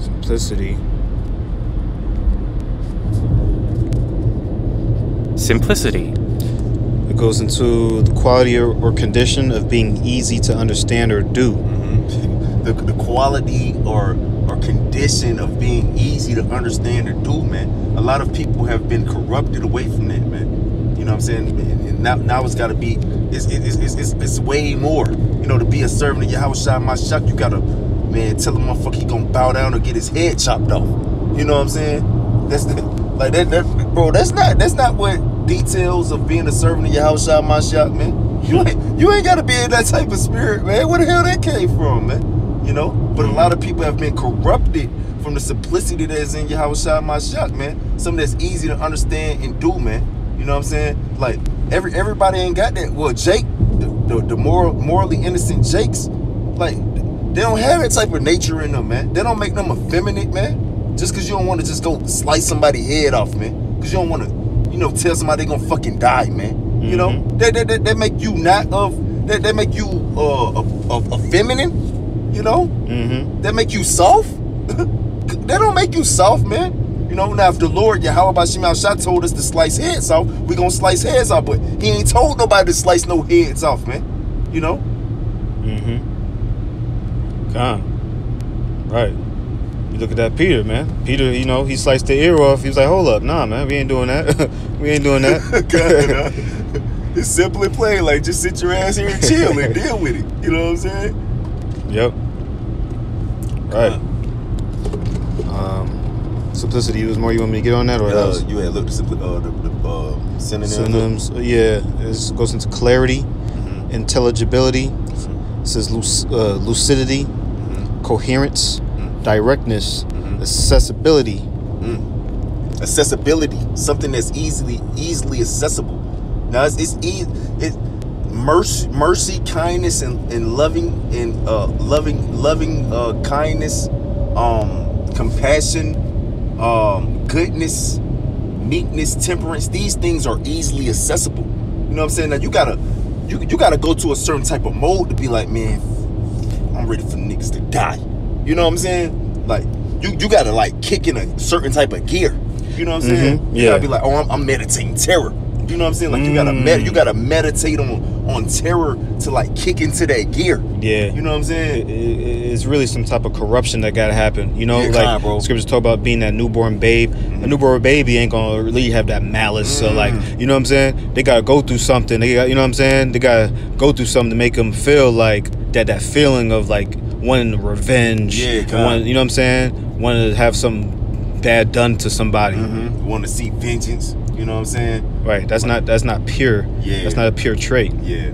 simplicity? Simplicity. It goes into the quality or, or condition of being easy to understand or do. mhm. <laughs> the, the quality or or condition of being easy to understand or do, man. A lot of people have been corrupted away from that, man. You know what I'm saying? And- now, now it's got to be, it's, it's, it's, it's, it's way more. You know, to be a servant of Yahweh Shai Mashak, you got to, man, tell a motherfucker he going to bow down or get his head chopped off. You know what I'm saying? That's the, like that, that, bro, that's not, that's not what details of being a servant of Yahweh Shai Mashak, man. You ain't, you ain't got to be in that type of spirit, man. Where the hell that came from, man? You know? But a lot of people have been corrupted from the simplicity that is in Yahweh Shai Mashak, man. Something that's easy to understand and do, man. You know what I'm saying? Like every everybody ain't got that. Well, Jake, the, the, the moral, morally innocent Jakes, like they don't have that type of nature in them, man. They don't make them effeminate, man. Just because you don't want to just go slice somebody's head off, man. Because you don't want to, you know, tell somebody they gonna fucking die, man. You know, Mhm. that, that, that, that make you not of that, that make you uh of, a, of feminine, you know Mm-hmm. that make you soft. <laughs> that don't make you soft, man. You know, now if the Lord Yahweh Bashim Shah told us to slice heads off, we gonna slice heads off, but he ain't told nobody to slice no heads off, man. You know? Mm-hmm. God. Right. You look at that Peter, man. Peter, you know, he sliced the ear off. He was like, hold up. Nah, man, we ain't doing that. <laughs> we ain't doing that. <laughs> it's simply plain, like just sit your ass here and chill and deal with it. You know what I'm saying? yep. Right. Um, simplicity. Was more you want me to get on that or Uh, else? you had looked at simply uh the, the uh, synonyms. Synonyms. Yeah. It goes into clarity, Mhm. intelligibility. It says luc- uh, lucidity, Mhm. coherence, Mhm. directness, Mhm. accessibility. Mm. Accessibility, something that's easily easily accessible. Now it's it's e- it mercy, mercy, kindness, and, and loving and uh, loving loving uh, kindness, um, compassion, um, goodness, meekness, temperance. These things are easily accessible. You know what I'm saying? Now you gotta you you gotta go to a certain type of mode to be like, man, I'm ready for niggas to die. You know what I'm saying? Like you you gotta like kick in a certain type of gear. You know what I'm saying? Mhm, You yeah. gotta be like, oh, I'm, I'm meditating terror. You know what I'm saying? Like you gotta med- Mm. you gotta meditate on on terror to like kick into that gear. Yeah. You know what I'm saying? it- it's really some type of corruption that gotta happen. You know, Yeah, like bro. scriptures talk about being that newborn babe. A newborn baby ain't gonna really have that malice. So like, Mm. you know what I'm saying? They gotta go through something. They got, you know what I'm saying? They gotta go through something to make them feel like that. That feeling of like wanting revenge. Yeah, wanting- you know what I'm saying? Wanting to have some bad done to somebody. Mm-hmm. Want to see vengeance? You know what I'm saying? Right. That's not. That's not pure. Yeah. That's not a pure trait. Yeah,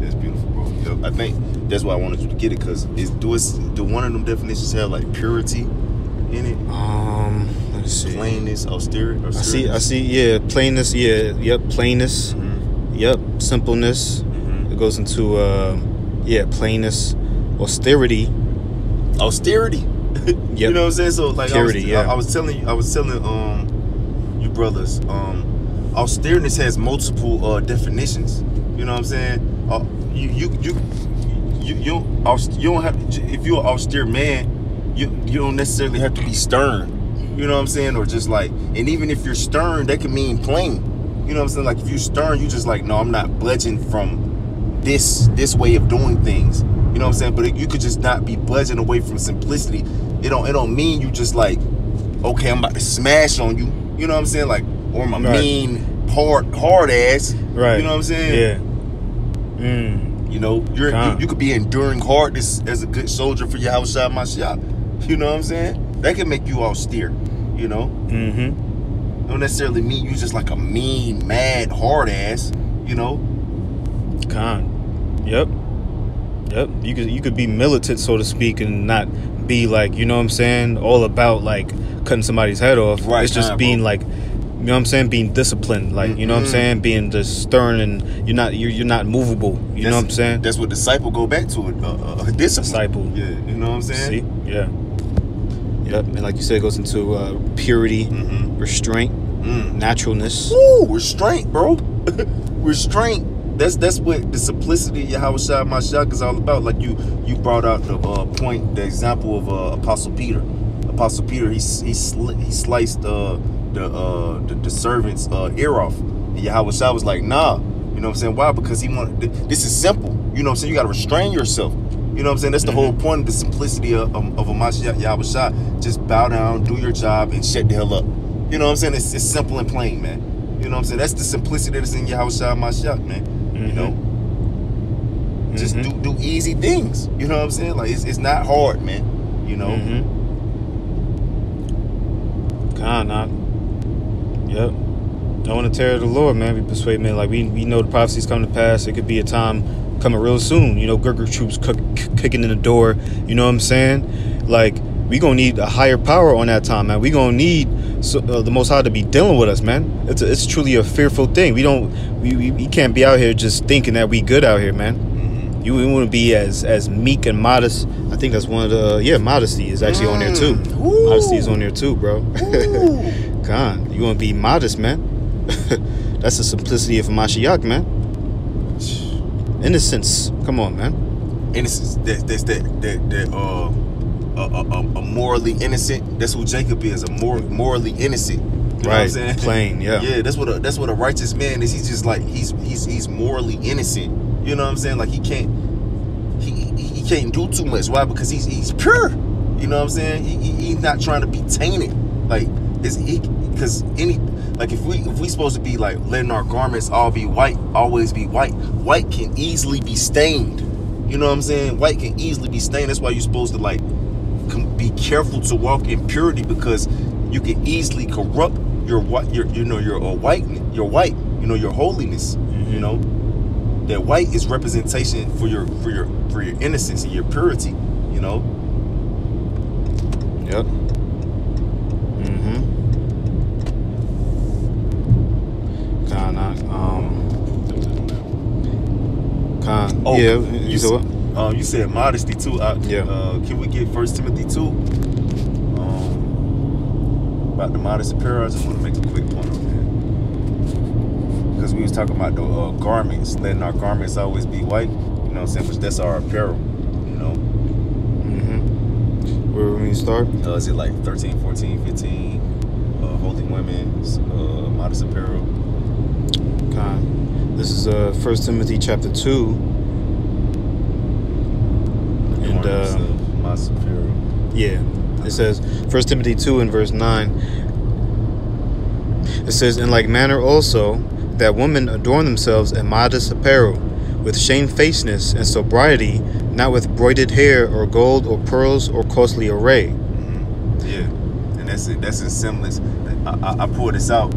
that's beautiful, bro. Yo, I think that's why I wanted you to get it because is do it do one of them definitions have like purity in it? Um. Let's see. Plainness, austerity. I see. I see. Yeah. Plainness. Yeah. Yep. Plainness. Mm-hmm. Yep, simpleness. Mm-hmm. It goes into uh, yeah, plainness, austerity. Austerity. <laughs> You know what I'm saying? So like Purity, I was, yeah. I, I was telling you, I was telling um you brothers, um, austereness has multiple uh definitions. You know what I'm saying? Uh, you you you you you don't, you don't have if you're an austere man, you you don't necessarily have to be stern. You know what I'm saying? Or just like, and even if you're stern, that can mean plain. You know what I'm saying? Like if you're stern, you just like, no, I'm not budging from this this way of doing things. You know what I'm saying? But you could just not be budging away from simplicity. It don't it don't mean you just like, okay, I'm about to smash on you. You know what I'm saying? Like, or my Right. mean hard hard ass. Right. You know what I'm saying? Yeah. Mm. You know, you're, you you could be enduring hardness as a good soldier for your house shot my shop. You know what I'm saying? That can make you austere. You know. Mm-hmm. don't necessarily mean you just like a mean, mad, hard ass. You know. Con. Yep. Yep. You could you could be militant, so to speak, and not be like, you know what I'm saying, all about like cutting somebody's head off. Right, it's just being bro. like you know what I'm saying, being disciplined, like you know what I'm Mhm. saying, being just stern and you're not you're, you're not movable. You know what I'm saying? That's what disciple go back to it. Uh, uh, a discipline. Disciple. Yeah. You know what I'm saying? See, yeah, yep. And like you said, it goes into uh, purity, Mm-hmm. restraint, Mm. naturalness. Woo, restraint, bro. <laughs> restraint. That's that's what the simplicity of Yahweh Shai Mashiach is all about. Like you you brought out the uh, point, the example of uh, Apostle Peter. Apostle Peter, he he sli- he sliced uh, the, uh, the the servant's uh, ear off, and Yahweh Shai was like, nah. You know what I'm saying? Why? Because he wanted. th- This is simple. You know what I'm saying? You got to restrain yourself. You know what I'm saying? That's the whole point of the simplicity of, of, of a Mashiach Yahweh Shai. Just bow down, do your job, and shut the hell up. You know what I'm saying? It's, it's simple and plain, man. You know what I'm saying? That's the simplicity that's in Yahweh Shai Mashiach, man. You know? Just Mhm. do do easy things. You know what I'm saying? Like it's, it's not hard, man. You know? Mm-hmm. Con, not. Yep. Don't want to tear the Lord, man. We persuade men. Like we we know the prophecies come to pass. It could be a time coming real soon. You know, Gurgur troops kicking in the door. You know what I'm saying? Like we gonna need a higher power on that time, man. We gonna need so, uh, the Most High to be dealing with us, man. It's a, it's truly a fearful thing. We don't we, we, we can't be out here just thinking that we good out here, man. You want to be as as meek and modest. I think that's one of the yeah modesty is actually on there too. Mm. Ooh. Modesty is on there too, bro. God, <laughs> you want to be modest, man. <laughs> that's the simplicity of Mashiach, man. Innocence. Come on, man. innocence. That, that's that that that uh, a, a, a- a morally innocent. That's who Jacob is. A more morally innocent. You know what I'm Right. saying? Plain, yeah. <laughs> Yeah, that's what a, that's what a righteous man is. He's just like he's he's he's morally innocent. You know what I'm saying? Like he can't he he can't do too much. Why? Because he's he's pure. You know what I'm saying? He, he- he's not trying to be tainted. Like is he? Because any like if we if we supposed to be like letting our garments all be white, always be white. White can easily be stained. You know what I'm saying? White can easily be stained. That's why you're supposed to like be careful to walk in purity because you can easily corrupt your white your you know your uh, white your white you know your holiness you know that white is representation for your for your for your innocence and your purity you know Yep. Mm-hmm. Con, um, con. Oh, yeah. you You said what? um you said modesty too uh, Yeah. uh can we get first timothy 2 um about the modest apparel i just want to make a quick point because we was talking about the uh, garments letting our garments always be white you know what i'm saying which that's our apparel you know Mm-hmm. Where we start? uh, is it like 13 14 15 uh, holy women uh, modest apparel Con. This is uh First Timothy chapter two. And uh, modest apparel Yeah. It says First Timothy two and verse nine. It says, In like manner also that women adorn themselves in modest apparel, with shamefacedness and sobriety, not with broided hair or gold or pearls or costly array. Mhm. Yeah, and that's it. That's in semblance. I, I, I pulled this out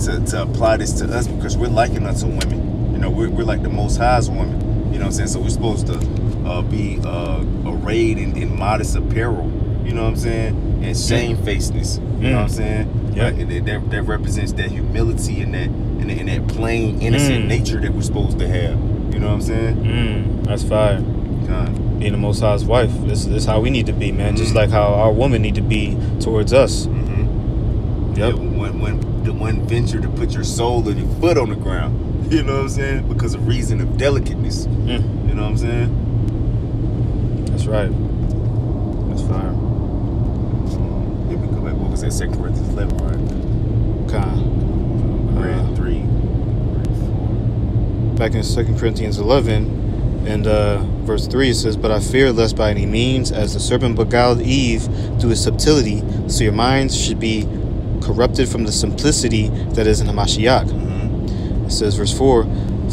to, to apply this to us because we're likened unto women. You know, we're, we're like the Most High's women. You know what I'm saying? So we're supposed to uh, be uh, arrayed in, in modest apparel. You know what I'm saying? And shamefacedness. You know what I'm Mm. saying? Yeah. Like, that, that, that represents that humility and that and, that- and that plain innocent Mm. nature that we're supposed to have. You know what I'm saying? Mm, that's fire. God. Being the Most High's wife. This, this is how we need to be, man. Just Mm. like how our women need to be towards us. Mm-hmm. Yep. Yeah, when when the one venture to put your soul and your foot on the ground. <laughs> You know what I'm saying? Because of reason of delicateness. Mm, You know what I'm saying? that's right. That's fire. Let me go back. What was that? Second Corinthians 11, right? Con. Read Uh, three. Back in Second Corinthians 11 and uh, verse 3 it says, But I fear lest by any means, as the serpent beguiled Eve through his subtlety, so your minds should be corrupted from the simplicity that is in Hamashiach. Mm-hmm. It says, verse 4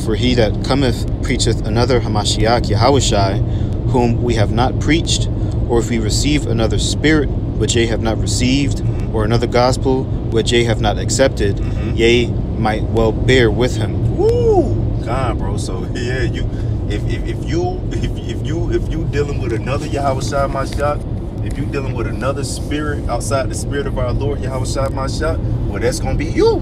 For he that cometh preacheth another Hamashiach, Yahushai, whom we have not preached, or if we receive another spirit which ye have not received, or another gospel which ye have not accepted, Mhm. ye might well bear with him. Bro. So <laughs> yeah, you if if, if you <laughs> if, if you if you dealing with another Yahweh Shai Mashiach, if you dealing with another spirit outside the spirit of our Lord Yahweh Shai Mashiach, well that's gonna be you.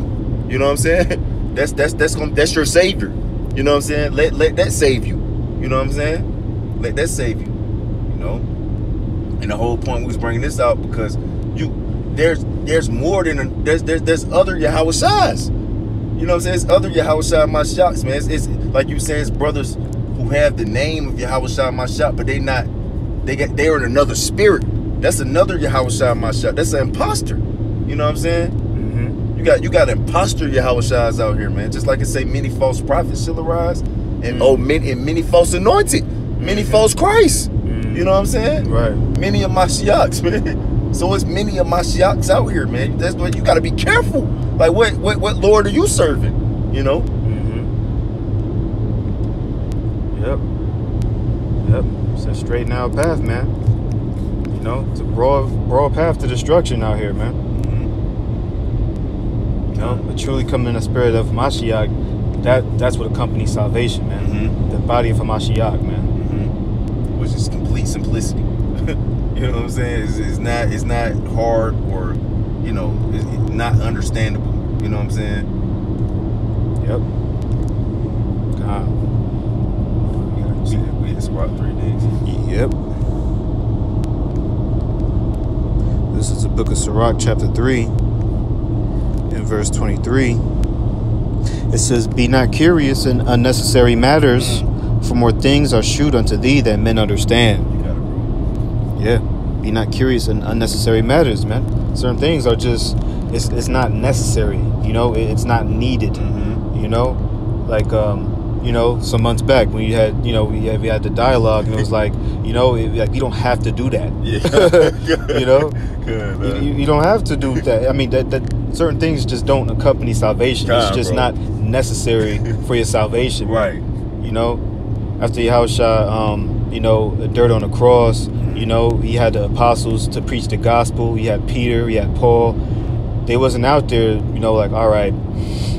You know what I'm saying? <laughs> That's that's that's gonna that's your savior. You know what I'm saying? Let let that save you. You know what I'm saying? Let that save you. You know? And the whole point we was bringing this out because you there's there's more than a, there's there's there's other Yahweh Shais. You know what I'm saying? It's other Yahweh Shai Mashiachs, man. It's, it's like you saying, it's brothers who have the name of Yahweh Shai Mashiach, but they not, they get, they're in another spirit. That's another Yahweh Shai Mashiach. That's an imposter. You know what I'm saying? Mm-hmm. You got you got imposter Yahweh Shais out here, man. Just like it say, many false prophets shall arise, and Mhm. oh, many and many false anointed, many Mhm. false Christ. Mhm. You know what I'm saying? Right. Many of my Mashiachs, <laughs> man. So it's many of my Mashiachs out here, man. That's what you got to be careful. Like, what what what Lord are you serving? You know? Mm-hmm. Yep. Yep. It's a straight now path, man. You know, it's a broad, broad path to destruction out here, man. You know, but truly coming in the spirit of Mashiach, that that's what accompanies salvation, man. Mhm. The body of Hamashiach, man. Mm-hmm. Which is complete simplicity. You know what I'm saying? It's, it's not it's not hard or you know it's not understandable. You know what I'm saying? Yep. God. We, hit Squad three days. Yep. This is the book of Sirach, chapter 3, in verse 23. It says, Be not curious in unnecessary matters, for more things are shewed unto thee than men understand. You gotta bro. Yeah. Be not curious in unnecessary matters, man. Certain things are just, it's, it's not necessary, you know, it's not needed Mm-hmm. you know like um you know some months back when you had you know we had, we had the dialogue and it was like you know it, like you don't have to do that Yeah. <laughs> you know Good, you, you, don't have to do that i mean that, that certain things just don't accompany salvation God, it's just bro. not necessary for your salvation right. you know after Yahushua, um you know the dirt on the cross you know he had the apostles to preach the gospel he had peter he had paul they wasn't out there you know like all right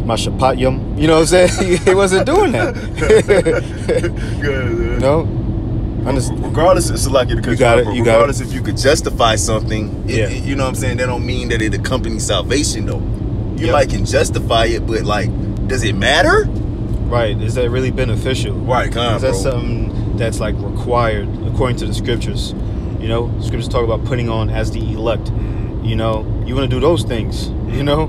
Mashapatyam, you know what I'm saying? <laughs> he wasn't doing that. <laughs> Good, <laughs> you know? Understand? regardless it's like You got it, you got it. regardless if you could justify something Yeah. it- you know what i'm saying that don't mean that it accompanies salvation though you Yep. might can justify it but like does it matter Right. Is that really beneficial? right come Is that bro. something that's like required according to the scriptures? You know, scriptures talk about putting on as the elect. You know, you want to do those things. <laughs> You know,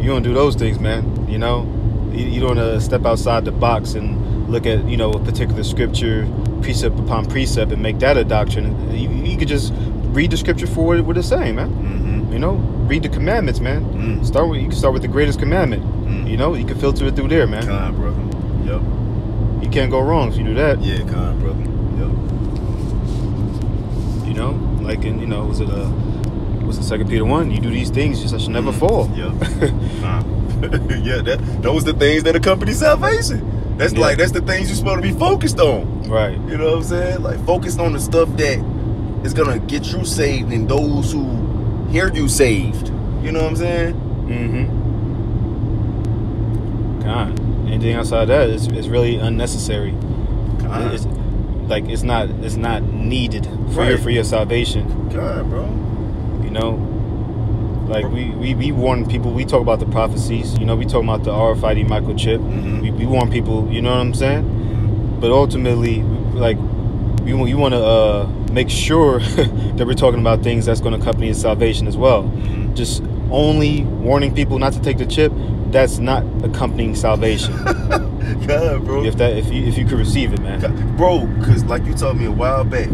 you want to do those things, man. You know, you, you don't want to step outside the box and look at you know a particular scripture, precept upon precept, and make that a doctrine. You, you could just read the scripture for what, what it's saying, man. Mhm. You know, read the commandments, man. Mm. Start with you can start with the greatest commandment. Mm. You know, you can filter it through there, man. Con, brother You can't go wrong if you do that. yeah con brother yep You know, like in you know, was it a was it Second Peter one? You do these things, you shall never Mm. fall. Yep. <laughs> <laughs> Yeah that those the things that accompany salvation that's Yeah. like that's the things you're supposed to be focused on right. You know what I'm saying? Like focused on the stuff that is gonna get you saved and those who hear you saved. You know what I'm saying? Mm-hmm. God, anything outside that is, is really unnecessary. God, It's, like it's not it's not needed for your for your salvation. God, bro. You know, like we, we we warn people. We talk about the prophecies. You know, we talk about the RFID microchip. Mhm. We, we warn people. You know what I'm saying? But ultimately, like we want you want to uh, make sure <laughs> that we're talking about things that's going to accompany his salvation as well. Mhm. Just only warning people not to take the chip. That's not accompanying salvation. <laughs> God, bro. if that if you if you could receive it, man. God, bro, because like you told me a while back,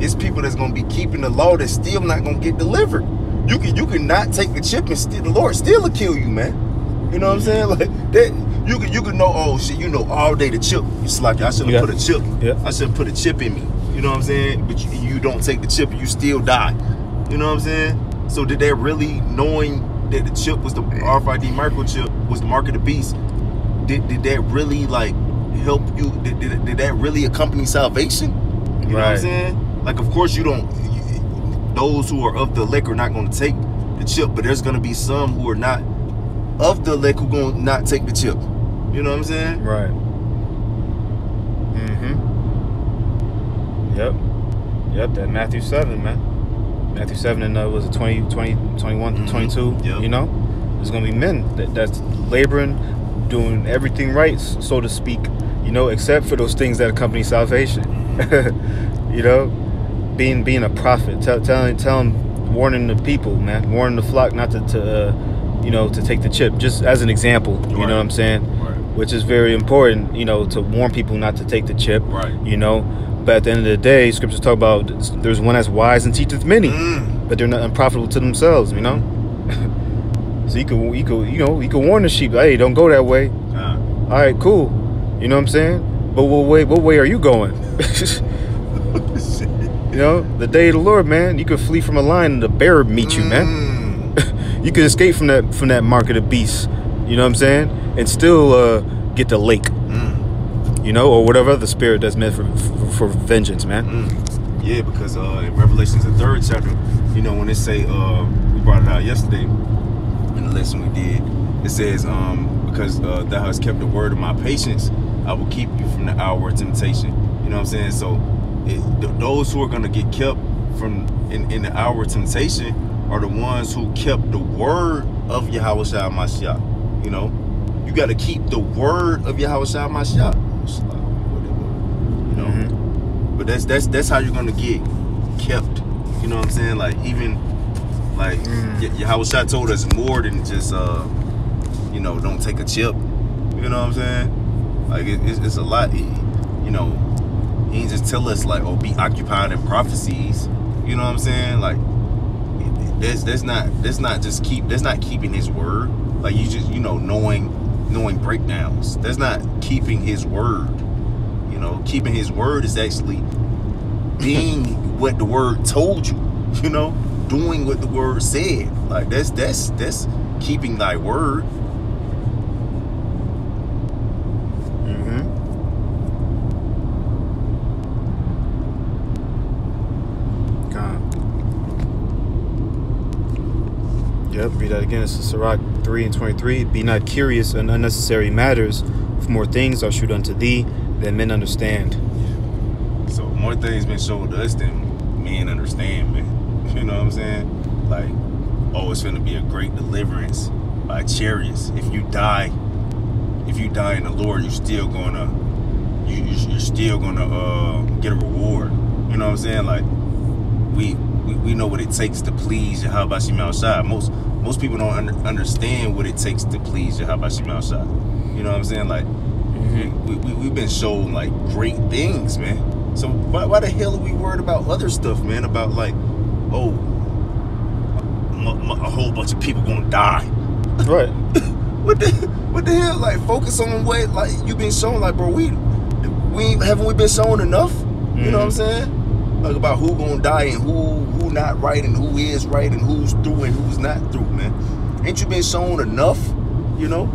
it's people that's gonna be keeping the law that's still not gonna get delivered. You can you can not take the chip and still the Lord still will kill you, man. You know what I'm saying? <laughs> Like that you can you can know oh shit, you know all day the chip. It's like I should have Yeah. put a chip. Yeah. I should put a chip in me. You know what I'm saying? But you, you don't take the chip you still die. You know what I'm saying? So did that really knowing that the chip was the RFID microchip was the mark of the beast? Did, did that really like help you? Did, did, did that really accompany salvation? You know what I'm saying? Like, of course, you don't. You, those who are of the elect are not going to take the chip, but there's gonna be some who are not of the elect who gonna not take the chip. You know what I'm saying? Right. Mm-hmm. Yep. Yep, that Matthew 7, man. Matthew 7 and uh, was it 20, 20 21 Mhm. 22? Yep. You know? There's going to be men that, that's laboring, doing everything right, so to speak, you know, except for those things that accompany salvation. <laughs> you know? Being being a prophet, tell, telling, telling, warning the people, man, warning the flock not to, to uh, you know, to take the chip, just as an example. You know what I'm saying? Right. which is very important, you know, to warn people not to take the chip, Right. you know. But at the end of the day, scriptures talk about there's one that's wise and teacheth many, Mm. but they're not unprofitable to themselves, you know. <laughs> so you could, you could, you know, you could warn the sheep, hey, don't go that way. Uh, All right, cool. You know what I'm saying? But what way, what way are you going? <laughs> <laughs> you know, the day of the Lord, man. You could flee from a lion and the bear meet you, man Mm. you could escape from that from that market of beasts. You know what I'm saying? And still uh, get the lake. Mm. You know, or whatever other spirit that's meant for for, vengeance, man. Mm. Yeah, because uh, in Revelations, the third chapter, you know, when it say, uh, we brought it out yesterday in the lesson we did, it says, um, because uh, thou hast kept the word of my patience, I will keep you from the hour of temptation. You know what I'm saying? So it, th- those who are going to get kept from in, in the hour of temptation are the ones who kept the word of Yahweh Shai Mashiach. You know, you got to keep the word of Yahweh Shai Mashiach. But that's that's that's how you're gonna get kept. You know what I'm saying? Like even like Mm. Yahweh Shai told us more than just uh you know don't take a chip. You know what I'm saying? Like it, it's, it's a lot. He- you know, he just tell us like oh be occupied in prophecies. You know what I'm saying? Like that's that's not that's not just keep that's not keeping his word. Like you just you know knowing knowing breakdowns. That's not keeping his word. You know, keeping his word is actually being what the word told you. <laughs> You know, doing what the word said. Like that's that's that's keeping thy word. Mm-hmm. God. Yep, read that again. It's Sirach 3 and 23. Be not curious in unnecessary matters, for more things are shewed unto thee than men understand. Yeah. So more things been showed to us than men understand, man. <laughs> You know what I'm saying? Like, oh, it's gonna be a great deliverance by chariots. If you die, if you die in the Lord, you're still gonna, you you- you're still gonna uh, get a reward. You know what I'm saying? Like, we we, we know what it takes to please Yahweh Shemel Shai. Most most people don't under, understand what it takes to please Yahweh Shemel Shai. You know what I'm saying? Like, we, we, we've been shown like great things, man. So why, why the hell are we worried about other stuff, man? About like, oh, a whole bunch of people gonna die. Right. <laughs> What the what the hell? Like focus on what like you've been shown. Like bro, we we haven't we been shown enough? You know what I'm mm-hmm. saying? Like about who gonna die and who who not right and who is right and who's through and who's not through, man. Ain't you been shown enough? You know?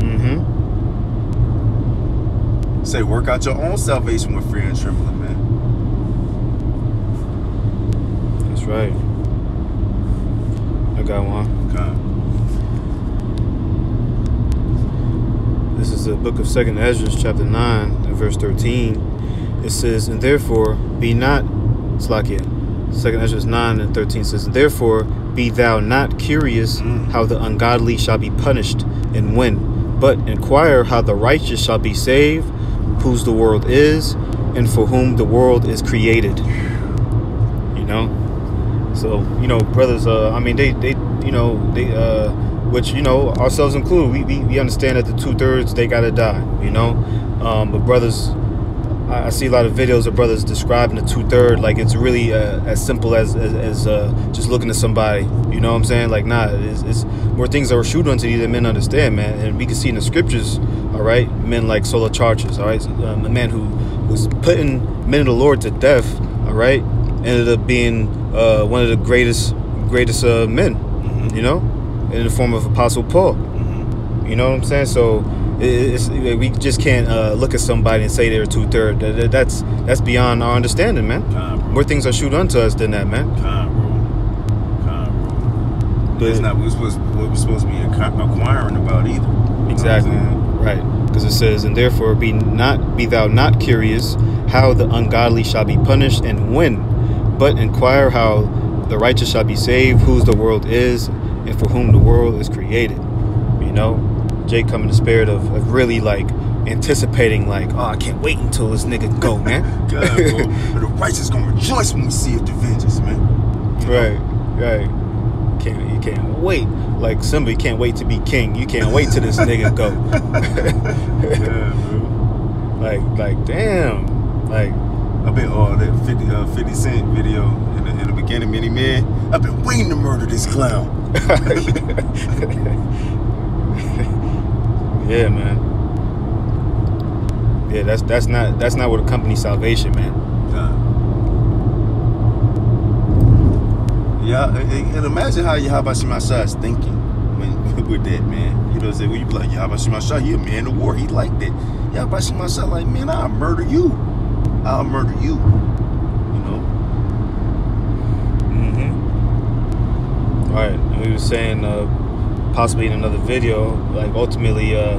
Mm-hmm. Say work out your own salvation with fear and trembling, man. That's right. I got one. God. This is the book of Second Ezra, chapter nine, and verse thirteen. It says, "And therefore be not Slakia." Second Ezra nine and thirteen says, "And therefore be thou not curious Mm. how the ungodly shall be punished and when, but inquire how the righteous shall be saved, whose the world is, and for whom the world is created." You know, so you know, brothers. Uh, I mean, they they you know they uh, which you know ourselves included. We we, we understand that the two thirds they gotta die. You know, um, but brothers. I I see a lot of videos of brothers describing the two third like it's really uh, as simple as as, as uh, just looking at somebody. You know what I'm saying? Like, nah, it's, it's more things that were shoot unto thee than men understand, man. And we can see in the scriptures, all right, men like Saul of Tarsus, all right, um, a man who was putting men of the Lord to death, all right, ended up being uh, one of the greatest greatest uh, men, Mhm. you know, in the form of Apostle Paul. Mhm. You know what I'm saying? So It's, we just can't uh, look at somebody and say they're two third. That's that's beyond our understanding, man. More things are shoot unto us than that, man. Con, bro. Con, bro. But it's not what we're supposed, what we're supposed to be inqu- inquiring about either. Exactly? Right, because it says, and therefore be not be thou not curious how the ungodly shall be punished and when, but inquire how the righteous shall be saved, whose the world is, and for whom the world is created. You know, Jake come in the spirit of, of really like anticipating, like, oh, I can't wait until this nigga go, <laughs> man. God, bro. The righteous gonna rejoice when we see it, the vengeance, man. You know? Right, right. Can't wait. Like Simba, you can't wait to be king. You can't wait till this nigga go. <laughs> Yeah, like, like, damn. Like, I've been oh that 50, uh, 50 Cent video in the, in the beginning, many men. I've been waiting to murder this clown. <laughs> yeah, man. Yeah, that's that's not that's not what accompanies salvation, man. God. Yeah, and- imagine how Yahabashima Shah is thinking when, <laughs> with that, man. You know what I'm saying? When you be like, Yahabashima Shah, he a man of war. He like that. Yahabashima Shah like, man, I'll murder you. I'll murder you. You know? Mm-hmm. All right. And we were saying uh, possibly in another video, like ultimately, uh,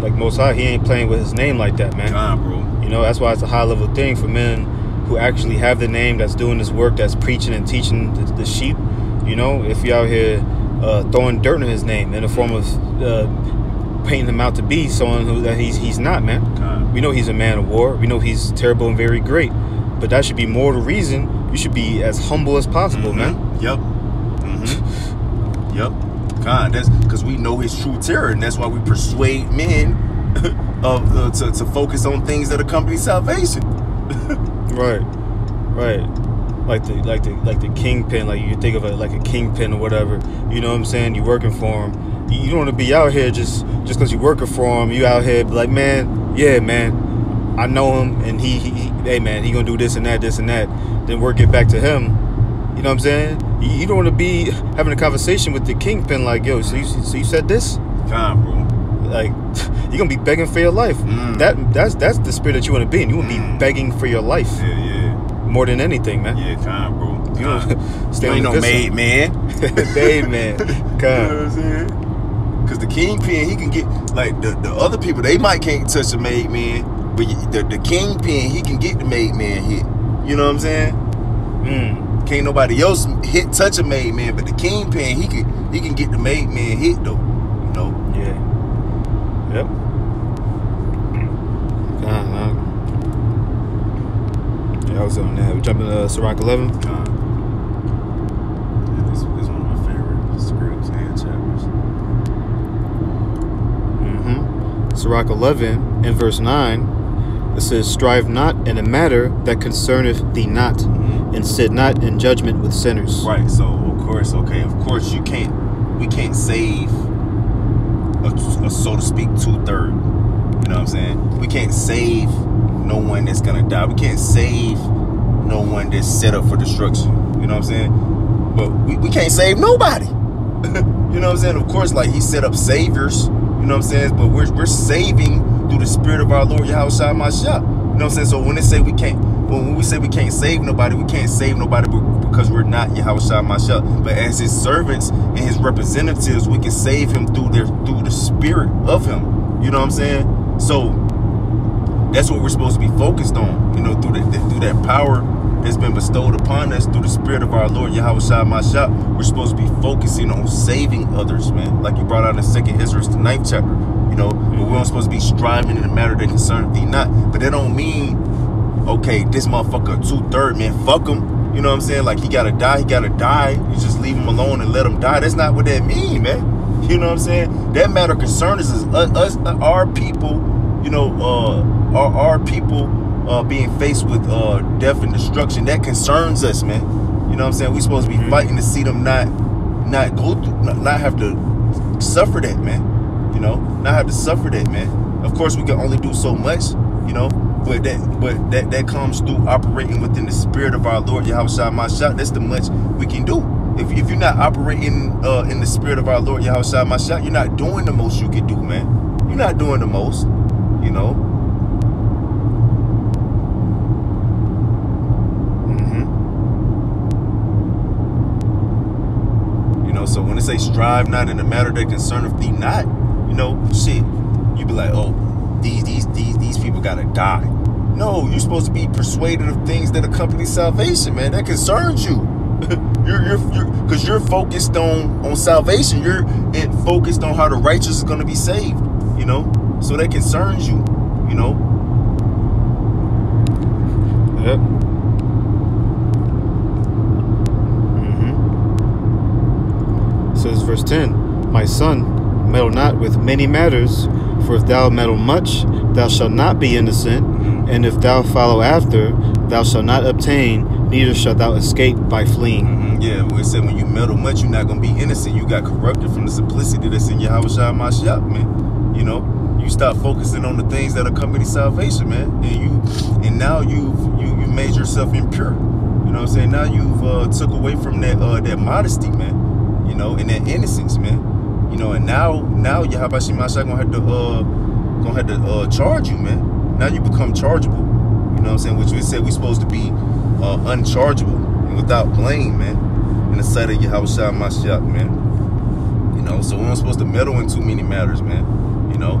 like Most High, he ain't playing with his name like that, man. God, bro. You know, that's why it's a high level thing for men who actually have the name that's doing this work, that's preaching and teaching the, the sheep. You know, if you're out here uh, throwing dirt in his name in the form of uh, painting him out to be someone who that he's he's not, man. God. We know he's a man of war. We know he's terrible and very great. But that should be more the reason you should be as humble as possible, man. Mhm. Yep. hmm yep. God, that's because we know his true terror, and that's why we persuade men <laughs> of uh, to, to focus on things that accompany salvation. Right, right. Like the like the like the kingpin. Like you think of it like a kingpin or whatever. You know what I'm saying? You working for him. You, you don't want to be out here just just because you working for him. You out here like, man, yeah, man, I know him, and he, he, he hey man, he gonna do this and that, this and that. Then work it back to him. You know what I'm saying? You, you don't want to be having a conversation with the kingpin like, yo, so you so you said this? Time, bro. like <laughs> you're gonna be begging for your life. Mm. That that's that's the spirit that you want to be in. You want to Mm. be begging for your life Yeah, yeah, more than anything, man. yeah. God, bro. You don't stay You ain't the no made man. <laughs> <laughs> made man, You know what I'm saying? Because the kingpin, he can get like the, the other people. They might can't touch a made man, but the the kingpin, he can get the made man hit. You know what I'm saying? Mm. Can't nobody else hit touch a made man, but the kingpin, he can he can get the made man hit though. You know? Yep. God, man. Yeah, I was on that. We jumping to uh, Sirach 11. God. Yeah, this, this is one of my favorite scripts and chapters. Mm-hmm. Sirach 11 in verse 9, it says, Strive not in a matter that concerneth thee not, and sit not in judgment with sinners. Right. So of course, okay, of course you can't. We can't save so to speak two third. You know what I'm saying? We can't save no one that's gonna die. We can't save no one that's set up for destruction. You know what I'm saying? But we, we can't save nobody. <laughs> you know what I'm saying? Of course, like he set up saviors. You know what I'm saying? But we're we're saving through the spirit of our Lord Yahweh Mashiach. You know what I'm saying? So when they say we can't, well, when we say we can't save nobody, we can't save nobody because we're not Yahweh Mashiach. But as his servants and his representatives, we can save him through their through the spirit of him. You know what I'm saying? So that's what we're supposed to be focused on. You know, through that through that power that's been bestowed upon us through the spirit of our Lord Yahweh Shai Mashiach. We're supposed to be focusing on saving others, man. Like you brought out in Second Ezra, the ninth chapter. You know, but we're not supposed to be striving in a matter that concerneth thee not. But that don't mean, okay, this motherfucker two third man, fuck him. You know what I'm saying? Like he gotta die, he gotta die. You just leave him alone and let him die. That's not what that mean, man. You know what I'm saying? That matter of concern is is us, us our people. You know, uh, our our people uh, being faced with uh, death and destruction. That concerns us, man. You know what I'm saying? We supposed to be Mhm. fighting to see them not not go through, not, not have to suffer that, man. You know, not have to suffer that, man. Of course, we can only do so much, you know, but that but that that comes through operating within the spirit of our Lord Yahweh Mashiach. That's the much we can do. If, if you're not operating uh, in the spirit of our Lord Yahweh Mashiach, you're not doing the most you can do, man. you're not doing the most. You know. Mm-hmm. You know, so when it say strive not in the matter that concerneth thee not, you know, shit, you be like, oh, these these these these people gotta die. No, you're supposed to be persuaded of things that accompany salvation, man. That concerns you. <laughs> you're you're you're because you're focused on on salvation. You're focused on how the righteous is gonna be saved. You know, so that concerns you. You know, Yep. Mm-hmm. Says verse 10 My son, meddle not with many matters, for if thou meddle much, thou shalt not be innocent, and if thou follow after, thou shalt not obtain, neither shalt thou escape by fleeing. Mhm, yeah. When it said when you meddle much, you're not gonna be innocent. You got corrupted from the simplicity that's in Yahweh Shai Mashiach, man. You know, you stop focusing on the things that accompany salvation, man, and you, and now you've you you made yourself impure. You know what I'm saying? Now you've uh, took away from that uh, that modesty, man. You know, and that innocence, man. You know, and now now Yahweh Shai Mashiach gonna have to uh gonna have to uh charge you, man. Now you become chargeable. You know what I'm saying? Which we said we supposed to be uh, unchargeable and without blame, man. In the sight of Yahweh Shai Mashiach, man. You know, so we aren't supposed to meddle in too many matters, man. You know,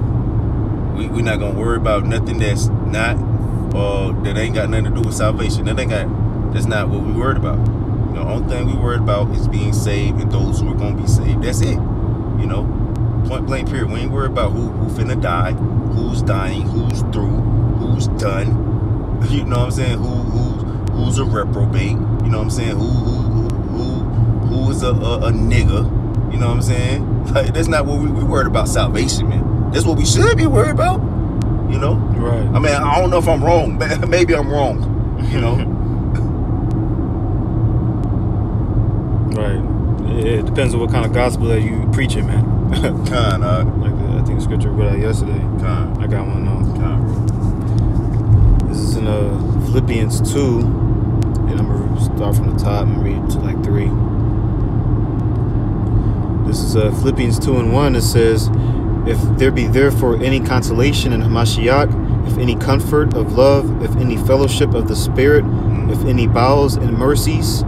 we we not gonna worry about nothing that's not uh that ain't got nothing to do with salvation. That ain't got that's not what we worried about. You know, only thing we worried about is being saved and those who are gonna be saved. That's it. You know, point blank period. We ain't worried about who who finna die, who's dying, who's through, who's done. <laughs> You know what I'm saying? Who who who's a reprobate? You know what I'm saying? Who who who who, who is a, a a nigga? You know what I'm saying? <laughs> Like that's not what we we worried about salvation, man. That's what we should be worried about. You know? Right. I mean, I don't know if I'm wrong. <laughs> Maybe I'm wrong. You know? right. It, depends on what kind of gospel that you preaching, man. kind of, <laughs> like the, I think the scripture read out yesterday. kind, I got one now. kind. This is in uh, Philippians 2. And I'm going to start from the top and read to like 3. This is uh, Philippians 2 and 1. It says, If there be therefore any consolation in Hamashiach, if any comfort of love, if any fellowship of the Spirit, if any bowels and mercies,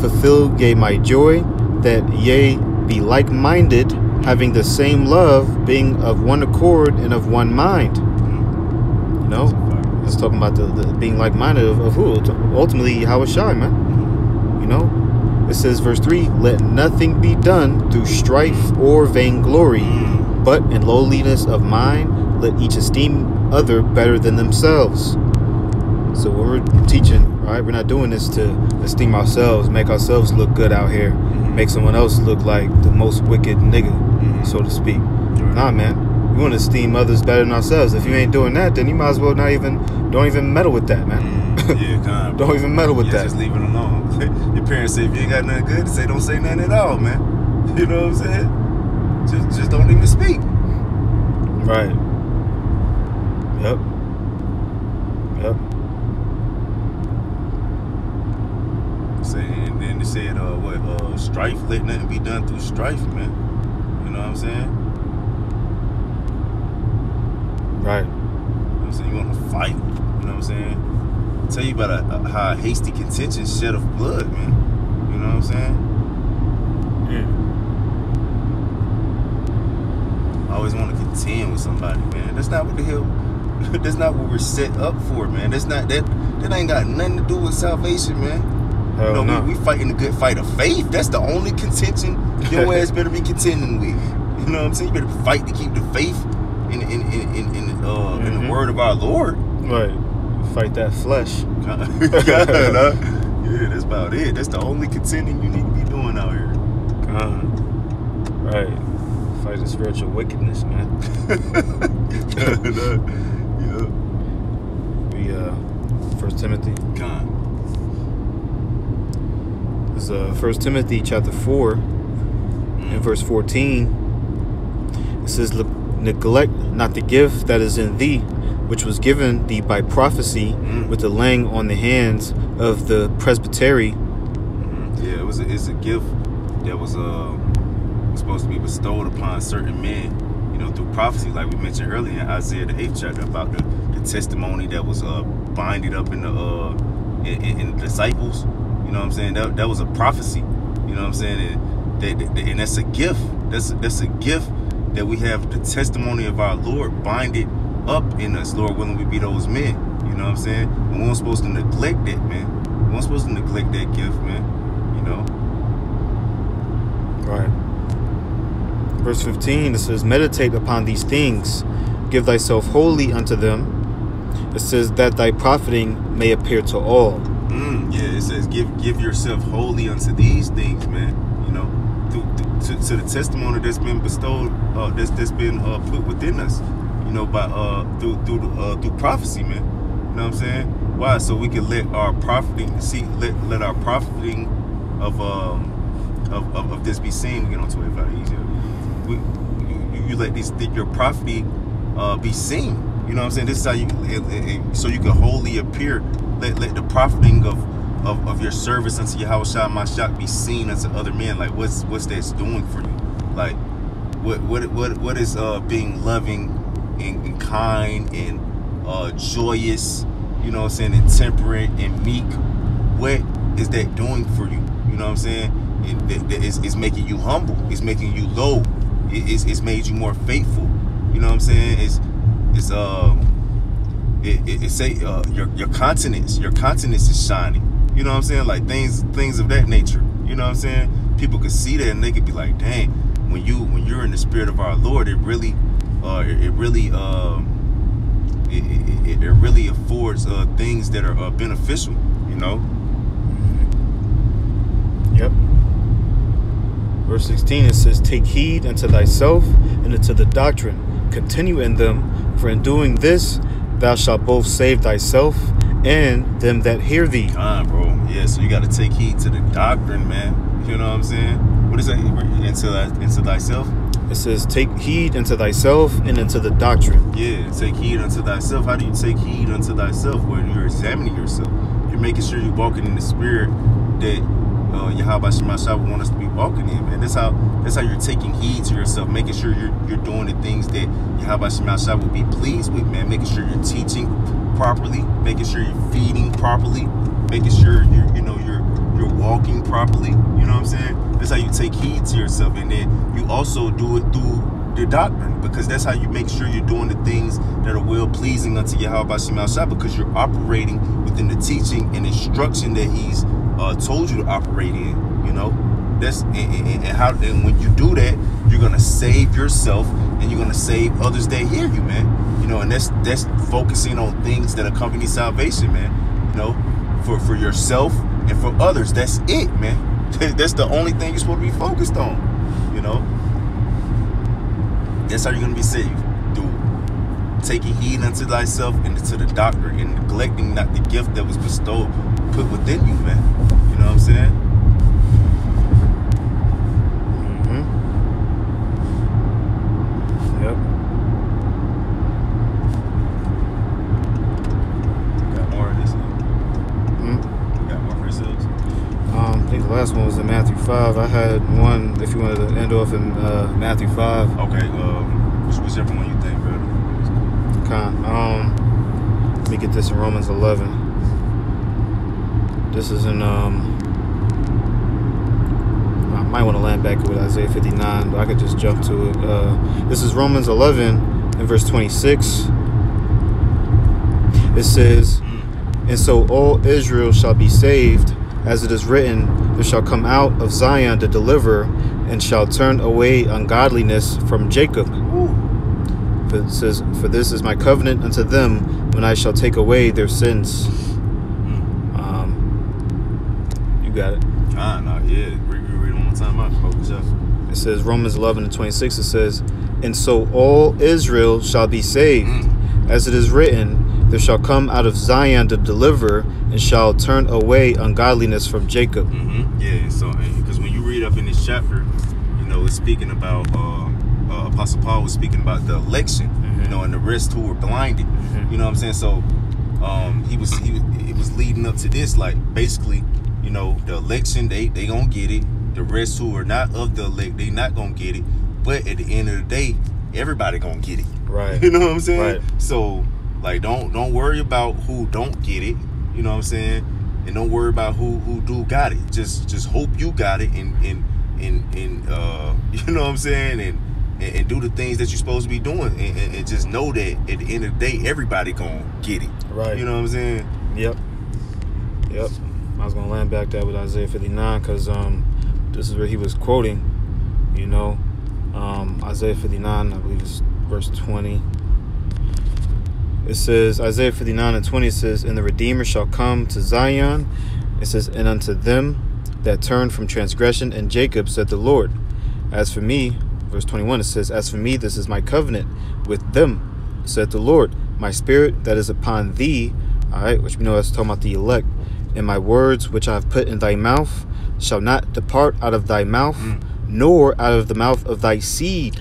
fulfill ye my joy, that ye be like minded, having the same love, being of one accord and of one mind. You know? It's talking about the, the being like minded of, of who? Ultimately, how shine, man. You know? It says, verse 3 Let nothing be done through strife or vainglory, but in lowliness of mind, let each esteem other better than themselves. So, we're teaching, right, we're not doing this to esteem ourselves, make ourselves look good out here, make someone else look like the most wicked nigga, mm-hmm. so to speak. Nah, man. We want to esteem others better than ourselves. If you ain't doing that, then you might as well not even don't even meddle with that, man. Mm, yeah, <laughs> kind. don't even meddle with yeah, that. Just leave it alone. <laughs> Your parents say if you ain't got nothing good to say, don't say nothing at all, man. <laughs> You know what I'm saying? Just just don't even speak. Right. Yep. Yep. Say, and then they said, uh, what, uh, strife, let nothing be done through strife, man. You know what I'm saying? Right. You know what I'm saying? You want to fight. You know what I'm saying? tell you about a, a, how a hasty contention shed of blood, man. You know what I'm saying? Yeah. I always want to contend with somebody, man. That's not what the hell. <laughs> That's not what we're set up for, man. That's not that. That ain't got nothing to do with salvation, man. Hell know, no. we, we fighting the good fight of faith. That's the only contention your <laughs> ass better be contending with. You know what I'm saying? You better fight to keep the faith in in in in, in, uh, in Mhm. the word of our Lord. Right. Fight that flesh. <laughs> God, <laughs> yeah, that's about it. That's the only contending you need to be doing out here. Uh, right. Fight the spiritual wickedness, man. yeah. We uh First Timothy. God. Is uh First Timothy chapter four and verse fourteen. It says, neglect not the gift that is in thee, which was given thee by prophecy, Mm. with the laying on the hands of the presbytery." Mhm. Yeah, it was a, it's a gift that was uh supposed to be bestowed upon certain men. You know, through prophecy, like we mentioned earlier in Isaiah the eighth chapter about the, the testimony that was uh binded up in the uh in, in the disciples. You know what I'm saying? That that was a prophecy. You know what I'm saying? And, and that's a gift. That's that's a gift that we have the testimony of our Lord binded up in us, Lord, willing we be those men. You know what I'm saying? And we weren't supposed to neglect that, man. We weren't supposed to neglect that gift, man. You know? Right. Verse 15, it says, Meditate upon these things, give thyself wholly unto them. It says, That thy profiting may appear to all. Yeah, it says give give yourself wholly unto these things, man. You know, to, to the testimony that's been bestowed, uh, that's that's been uh, put within us. You know, by uh through through uh, through prophecy, man. You know what I'm saying? Why? So we can let our profiting see let let our profiting of um of, of, of this be seen. We get on 25 easier. We you, you let these your profiting uh, be seen. You know what I'm saying? This is how you it, it, it- so you can wholly appear. Let let the profiting of of, of your service unto Yahweh Shah Mashak be seen unto other men. Like what's what's that's doing for you? Like what what what what is uh being loving and, and kind and uh joyous, you know what I'm saying, and temperate and meek. What is that doing for you? You know what I'm saying? It, that is it's making you humble. It's making you low. It, it's, it's made you more faithful. You know what I'm saying? It's it's um it, it, it say uh, your your continence your continence is shining you know what i'm saying like things things of that nature you know what i'm saying people could see that and they could be like dang when you when you're in the spirit of our lord it really uh it, it really um it, it, it- really affords uh things that are uh, beneficial you know Yep. Verse 16, it says, Take heed unto thyself and unto the doctrine. Continue in them, for in doing this thou shalt both save thyself and them that hear thee. Bro. Yeah, so you got to take heed to the doctrine, man. You know what I'm saying? What is that? Into that, into thyself. It says, Take heed unto thyself and unto the doctrine. Yeah, take heed unto thyself. How do you take heed unto thyself? When you're examining yourself, you're making sure you're walking in the spirit that uh, Yahweh Shema Shah want us to be walking in, man. That's how that's how you're taking heed to yourself, making sure you're you're doing the things that Yahweh Shema Shah would be pleased with, man. Making sure you're teaching properly, making sure you're feeding properly, making sure you're you know you're you're walking properly. You know what I'm saying? That's how you take heed to yourself, and then you also do it through the doctrine because that's how you make sure you're doing the things that are well pleasing unto Yahweh Shemal Shah because you're operating within the teaching and instruction that He's uh, told you to operate in. You know, that's and, and, and how and when you do that, you're gonna save yourself and you're gonna save others that hear you, man. You know, and that's that's focusing on things that accompany salvation, man. You know, for for yourself and for others. That's it, man. <laughs> That's the only thing you're supposed to be focused on. You know. That's how you're gonna be saved. Through taking heed unto thyself and to the doctor and neglecting not the gift that was bestowed, put within you, man. You know what I'm saying? Mm-hmm. Yep. Got more of this. Mm. Got more for yourselves. Um, I think the last one was in Matthew 5. I had one, if you wanted to end off in uh, Matthew 5. Okay, um, which, whichever one you think, brother. Con. Um, let me get this in Romans 11. This is in, um, I might want to land back with Isaiah 59, but I could just jump to it. Uh, this is Romans 11 and verse 26. It says, And so all Israel shall be saved, as it is written, There shall come out of Zion the deliverer, and shall turn away ungodliness from Jacob. For it says, For this is my covenant unto them when I shall take away their sins. Um, you got it. Ah, no, yeah. Read, read, read one more time out. Focus up. It says Romans 11 and 26. It says, And so all Israel shall be saved, as it is written, There shall come out of Zion the deliverer, and shall turn away ungodliness from Jacob. Mm-hmm. Yeah, so because when you read up in this chapter, you know, it's speaking about uh, uh, Apostle Paul was speaking about the election, you know, and the rest who were blinded. You know what I'm saying? So um, he was he it was leading up to this, like basically, you know, the election they they gonna get it. The rest who are not of the elect, they not gonna get it. But at the end of the day, everybody gonna get it. Right. <laughs> You know what I'm saying? Right. So like don't don't worry about who don't get it. You know what I'm saying? And don't worry about who who do got it. Just just hope you got it and and and and uh <laughs> you know what I'm saying and and, and do the things that you're supposed to be doing and, and, and just know that at the end of the day everybody gonna get it. Right. You know what I'm saying? Yep. Yep. I was gonna land back that with Isaiah 59 because um, this is where he was quoting. You know, um, Isaiah 59, I believe it's verse 20. It says Isaiah 59 and 20 says, "And the Redeemer shall come to Zion." It says, "And unto them that turn from transgression and Jacob said the Lord, As for me." Verse 21 it says, "As for me, this is my covenant with them," said the Lord, "My spirit that is upon thee." All right, which we know that's talking about the elect. And my words which I have put in thy mouth shall not depart out of thy mouth, mm. Nor out of the mouth of thy seed.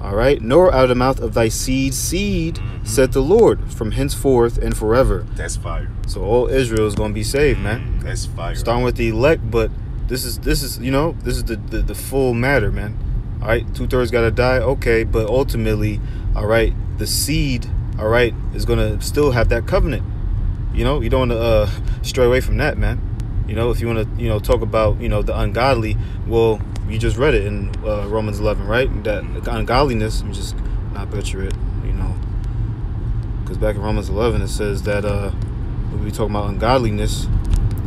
All right, nor out of the mouth of thy seed, seed, said the Lord, from henceforth and forever. That's fire. So all Israel is going to be saved, man. That's fire. Starting with the elect, but this is this is you know this is the the, the full matter, man. All right, two thirds got to die, okay, but ultimately, all right, the seed, all right, is going to still have that covenant. You know, you don't want to uh, stray away from that, man. You know, if you want to, you know, talk about, you know, the ungodly, well, you just read it in uh, Romans 11, right? That ungodliness, I'm just not butcher it, you know, because back in Romans 11 it says that uh, when we talk about ungodliness,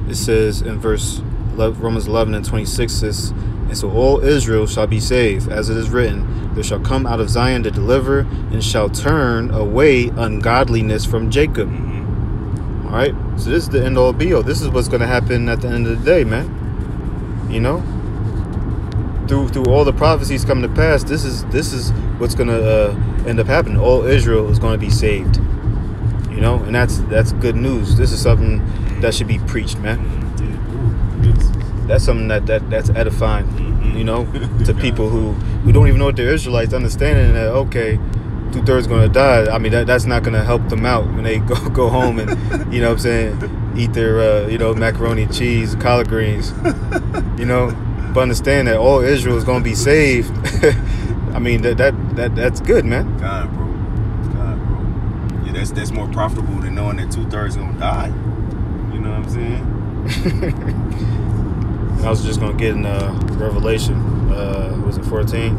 it says in verse 11, Romans 11 and 26 says, and so all Israel shall be saved, as it is written, there shall come out of Zion to deliver, and shall turn away ungodliness from Jacob. All right, so this is the end all be all. This is what's going to happen at the end of the day, man. You know, through through all the prophecies coming to pass, this is this is what's going to uh, end up happening. All Israel is going to be saved. You know, and that's that's good news. This is something that should be preached, man. That's something that, that that's edifying, you know, to people who who don't even know what they're Israelites, understanding that okay, two thirds to die. I mean, that that's not to help them out when they <laughs> go go home and you know what I'm saying eat their uh, you know macaroni and cheese, collard greens, you know. But understand that all Israel is going to be saved. <laughs> I mean that that that that's good, man. God, bro. God, bro. Yeah, that's that's more profitable than knowing that two thirds gonna die. You know what I'm saying? <laughs> I was just gonna get in uh, Revelation. Uh, was it 14?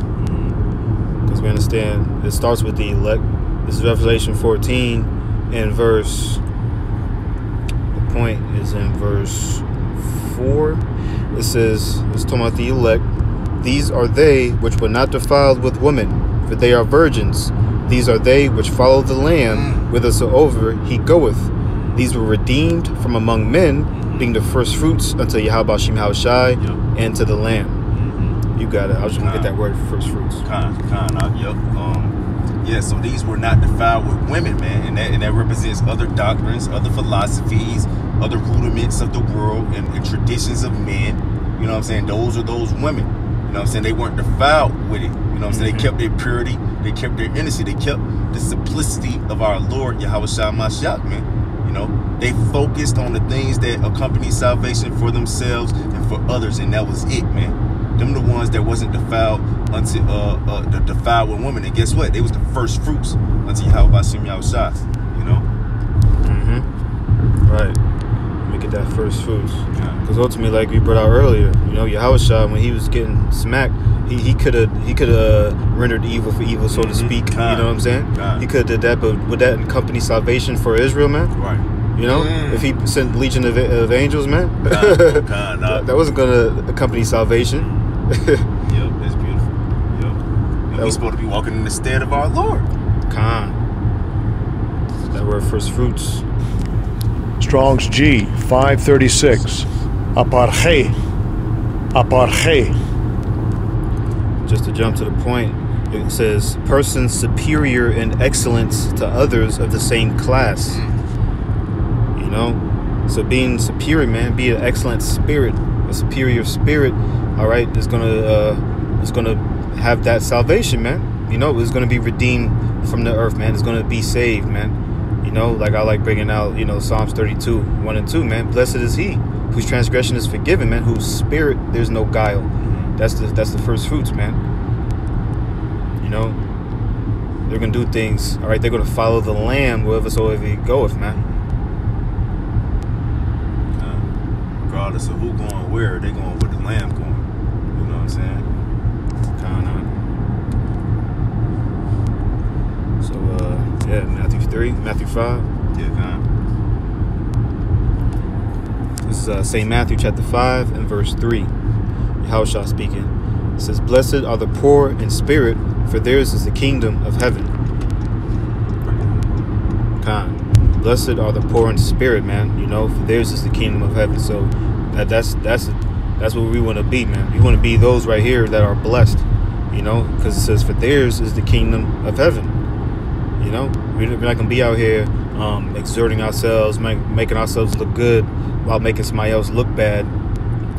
Because we understand it starts with the elect. This is Revelation 14, and verse. The point is in verse four. It says it's talking about the elect. These are they which were not defiled with women, for they are virgins. These are they which follow the Lamb whithersoever he goeth. These were redeemed from among men, being the first fruits unto Yahweh Shem Shai and to the Lamb. You got it. I was just gonna get that word first fruits. Con, con, uh, yep. Um, yeah, so these were not defiled with women, man, and that and that represents other doctrines, other philosophies, other rudiments of the world and, and traditions of men. You know what I'm saying? Those are those women. You know what I'm saying? They weren't defiled with it. You know what I'm saying? They kept their purity, they kept their innocence, they kept the simplicity of our Lord Yahweh Shah Mashiach, man. You know, they focused on the things that accompany salvation for themselves and for others, and that was it, man. Them the ones that wasn't defiled unto uh, uh the defiled with women. And guess what? They was the first fruits unto Yahweh Shah. You know? Mm-hmm. Right. Let me get that first fruits. Yeah. Because ultimately, like we brought out earlier, you know, Yahushua, when he was getting smacked, he he could have he could have rendered evil for evil, so to Mhm. speak. You know what I'm saying? He could have did that, but would that accompany salvation for Israel, man? Right. You know, Mm. if he sent legion of, of angels, man, kind, nah. that, that wasn't gonna accompany salvation. <laughs> Yep, that's beautiful. Yep. And That we supposed to be walking in the stead of our Lord. Khan. That word first fruits. Strong's G 536. Aparche. Aparche. just to jump to the point, it says persons superior in excellence to others of the same class. You know, so being superior, man, be an excellent spirit, a superior spirit. All right, is gonna uh, is gonna have that salvation, man. You know, is gonna be redeemed from the earth, man. Is gonna be saved, man. You know, like I like bringing out, you know, Psalms 32, 1 and 2, man. Blessed is he whose transgression is forgiven, man, whose spirit there's no guile. That's the that's the first fruits, man. You know, they're gonna do things. All right, they're gonna follow the Lamb wherever soever he goeth, man. Uh, regardless of who going where, they going with the lamb going. You know what I'm saying? Kinda. So uh, yeah, Matthew three, Matthew five. Yeah, kind. This is uh, St. Matthew chapter 5 and verse 3. Yahushua speaking. It says, Blessed are the poor in spirit, for theirs is the kingdom of heaven. Khan. Blessed are the poor in spirit, man. You know, for theirs is the kingdom of heaven. So that that's that's that's what we want to be, man. We want to be those right here that are blessed. You know, because it says, For theirs is the kingdom of heaven. You know, we're not gonna be out here um, exerting ourselves, make, making ourselves look good while making somebody else look bad.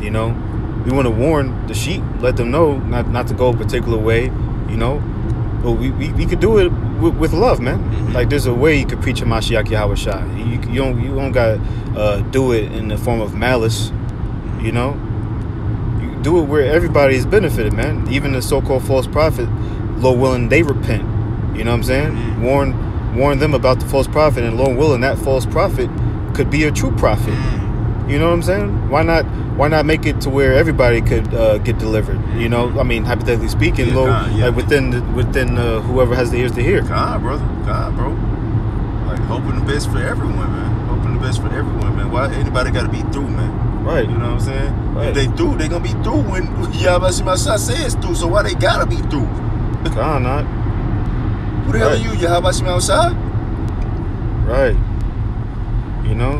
You know, we want to warn the sheep, let them know not not to go a particular way. You know, but we we, we could do it with, with love, man. Mhm. Like there's a way you could preach a Mashiach Yahweh Shai. You, you don't you don't got to uh, do it in the form of malice. You know, you do it where everybody is benefited, man. Even the so-called false prophet, Lord willing, they repent. You know what I'm saying? Warn warn them about the false prophet, and Lord willing, that false prophet could be a true prophet. You know what I'm saying? Why not? Why not make it to where everybody could uh, get delivered? You know, I mean, hypothetically speaking, Yeah, Lord, God, yeah. like within the, within uh, whoever has the ears to hear. God, brother. God, bro. Like hoping the best for everyone, man. Hoping the best for everyone, man. Why anybody got to be through, man? Right. You know what I'm saying? Right. If they through, they gonna be through when <laughs> Yahweh Shemashah says through. So why they gotta be through? God, <laughs> not Who the hell are you, Yahweh Shemashah? right. You know,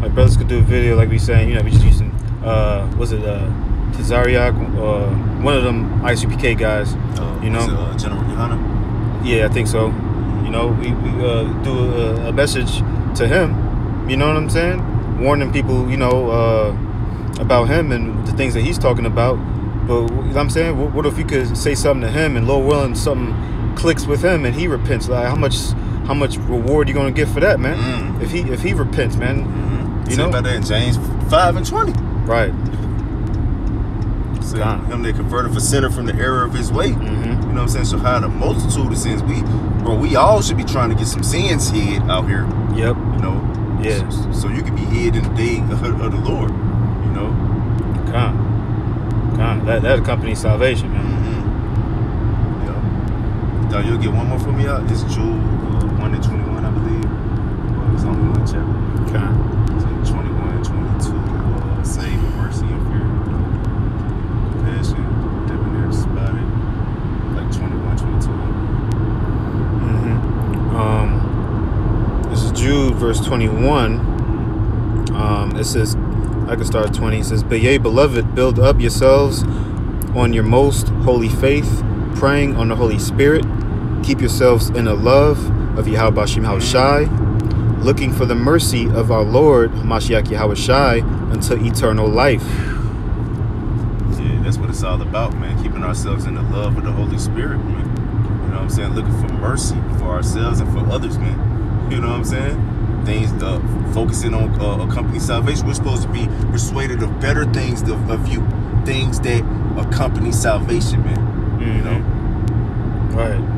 my brothers could do a video like we saying. You know, we just using uh, was it uh, Tazariak, uh, one of them ICPK guys. Uh, You know? it, uh, General Yohana? Yeah, I think so. You know, we, we uh, do a, a message to him. You know what I'm saying? Warning people, you know, uh, about him and the things that he's talking about. But you know what I'm saying, what, what if you could say something to him and Lord willing, something clicks with him and he repents? Like how much, how much reward you gonna get for that, man? Mm. If he if he repents, man, Mm-hmm. You know? about that in James 5 and 20. right? Say God. him that converted for sinner from the error of his way. hmm You know what I'm saying? So how the multitude of sins we bro, we all should be trying to get some sins hid out here, Yep. you know. Yeah. So, so you can be hid in the day of, of the Lord, you know. Con. Con. That that accompanies salvation, man. Mm-hmm. Now you'll get one more from me out. It's Jude uh, 1 and 21, I believe. Well, it's only one chapter. It's in 21 22. Uh, save mercy and fear. Compassion, debonair, spotted. Like 21, 22. hmm Um, this is Jude, verse 21. Um, it says, I can start at 20. It says, But yea, beloved, build up yourselves on your most holy faith, praying on the Holy Spirit. Keep yourselves in the love of Yahweh Bashim Shai, looking for the mercy of our Lord, Mashiach Yahweh Shai, unto eternal life. Yeah, that's what it's all about, man. Keeping ourselves in the love of the Holy Spirit, man. You know what I'm saying? Looking for mercy for ourselves and for others, man. You know what I'm saying? Things, uh, focusing on uh, accompanying salvation. We're supposed to be persuaded of better things of, of you, things that accompany salvation, man. You know? Right.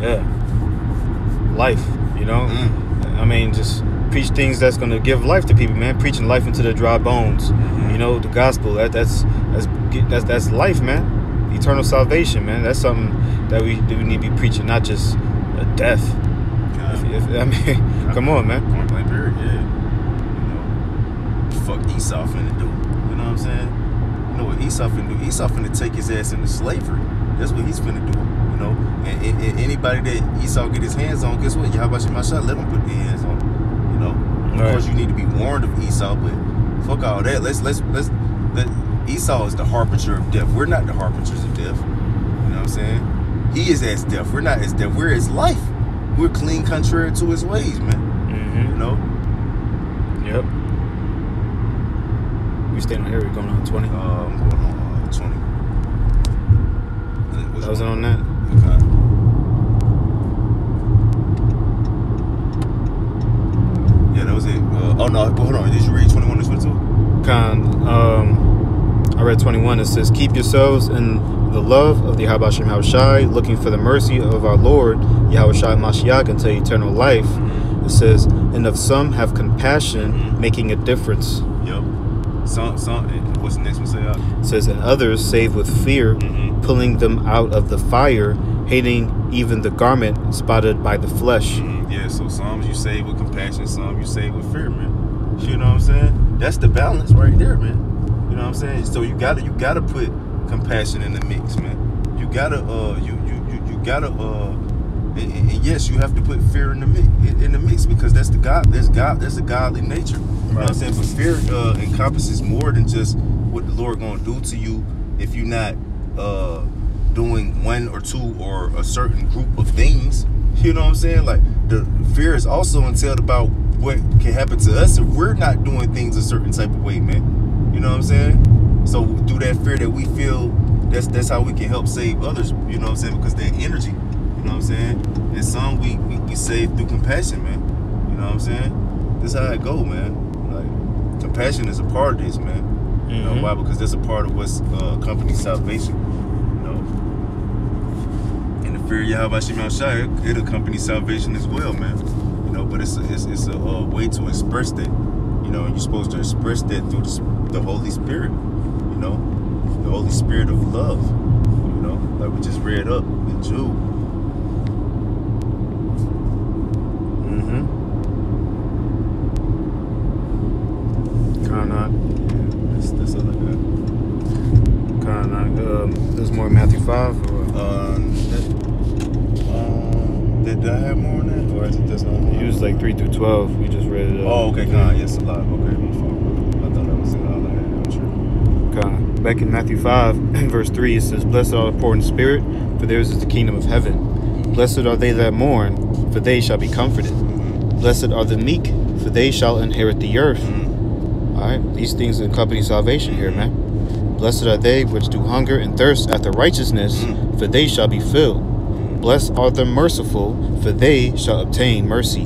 Yeah. Life, you know? Mm. I mean, just preach things that's gonna give life to people, man. Preaching life into the dry bones. Mhm. You know, the gospel. That that's that's that's that's life, man. Eternal salvation, man. That's something that we that we need to be preaching, not just a death. If, if, I mean, <laughs> come on, man. Point blank period, yeah. You know, fuck Esau finna do. You know what I'm saying? You know what Esau finna do? Esau finna take his ass into slavery. That's what he's finna do. You know, and, and, and anybody that Esau get his hands on, guess what? Yahweh Shemashah, let him put their hands on. You know, of Right. course you need to be warned of Esau, but fuck all that. Let's let's let's let Esau is the harbinger of death. We're not the harbingers of death. You know what I'm saying? He is as death. We're not as death. We're as life. We're clean contrary to his ways, man. You Mm-hmm. know? Yep. We staying on here. We're going on twenty. Uh, I'm going on uh, 20. Which That was it one? on that. Okay. Yeah, that was it. Uh, oh, no. Hold on. Did you read 21 and 22? Con. Um, I read 21. It says, Keep yourselves in the love of the Habashim Hawashai, looking for the mercy of our Lord, Yahushai Mashiach, until eternal life. It says, And of some have compassion, making a difference. Yep. Some, some. What's the next one say? Out? It says, And others save with fear, Mhm. pulling them out of the fire, hating even the garment spotted by the flesh. Mm, yeah. So some you save with compassion, some you save with fear, man. You know what I'm saying? That's the balance right there, man. You know what I'm saying? So you gotta, you gotta put compassion in the mix, man. You gotta, uh, you, you, you, you gotta, uh. And, and- and yes, you have to put fear in the mix, in the mix because that's the God, that's God, that's a godly nature. You know what I'm saying? But fear uh, encompasses more than just what the Lord gonna do to you if you're not uh, doing one or two or a certain group of things. You know what I'm saying? Like the fear is also entailed about what can happen to us if we're not doing things a certain type of way, man. You know what I'm saying? So through that fear that we feel, that's that's how we can help save others. You know what I'm saying? Because that energy. You know what I'm saying? And some we, we, we save through compassion, man. You know what I'm saying? That's how it go, man. Like compassion is a part of this, man. You know Mhm. why? Because that's a part of what's uh, accompanies salvation. You know, and the fear Yahweh Shemel Shai, it, it accompanies salvation as well, man. You know, but it's a, it's, it's a uh, way to express that. You know, you're supposed to express that through the, the Holy Spirit. You know, the Holy Spirit of love. You know, like we just read up in Jude. Mm-hmm. Kind of Yeah, that's, that's all I got. kind of Um, more Matthew 5. It was like 3 through 12. We just read it. uh, Oh, okay, God, yes, a lot. Okay, my fault. I thought that was it. All I had. I'm sure. God. Back in Matthew 5, <clears throat> verse 3, it says, Blessed are the poor in spirit, for theirs is the kingdom of heaven. Blessed are they that mourn, for they shall be comforted. Blessed are the meek, for they shall inherit the earth. Mm-hmm. All right, these things accompany salvation here, man. Blessed are they which do hunger and thirst after righteousness, Mm. for they shall be filled. Blessed are the merciful, for they shall obtain mercy.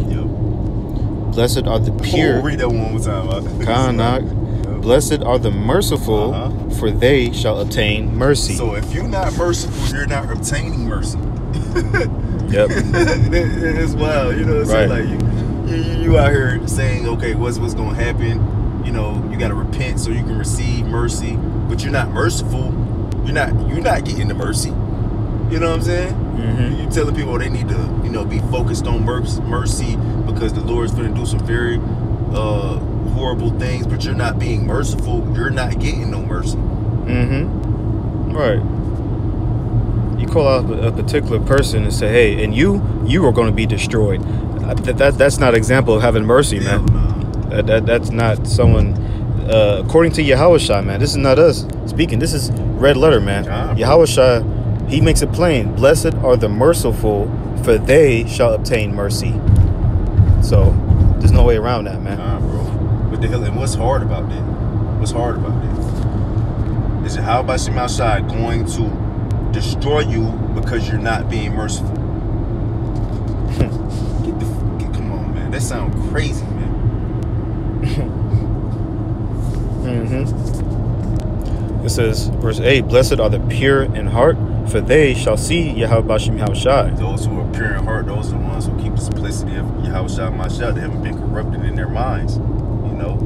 Blessed are the Oh, pure. read that one more time. <laughs> Kanak. Blessed are the merciful, Uh-huh. for they shall obtain mercy. So if you're not merciful, you're not obtaining mercy. <laughs> Yep. It's wild, you know. Saying? Right. like you, you, you out here saying, okay, what's what's gonna happen? You know, you gotta repent so you can receive mercy, but you're not merciful. You're not you're not getting the mercy. You know what I'm saying? Mhm. You telling people they need to, you know, be focused on mercy because the Lord's going to do some very uh, horrible things, but you're not being merciful. You're not getting no mercy. Mm-hmm. Right. You call out a particular person and say, "Hey, and you, you are going to be destroyed." That, that that's not example of having mercy, man. That, that that's not someone. Uh, according to Yahushua, man, this is not us speaking. This is red letter, man. Ah, bro. Yahushua, he makes it plain. Blessed are the merciful, for they shall obtain mercy. So, there's no way around that, man. Nah, bro. What the hell? And what's hard about that? What's hard about that? Is it how about Shemal outside going to destroy you because you're not being merciful? <laughs> get the get, come on, man. That sounds crazy, man. Mm-hmm. It says, verse 8, Blessed are the pure in heart, for they shall see Yahweh Bashim Yahushai. Those who are pure in heart, those are the ones who keep the simplicity of Yahweh Shai Mashiach. They haven't been corrupted in their minds, you know,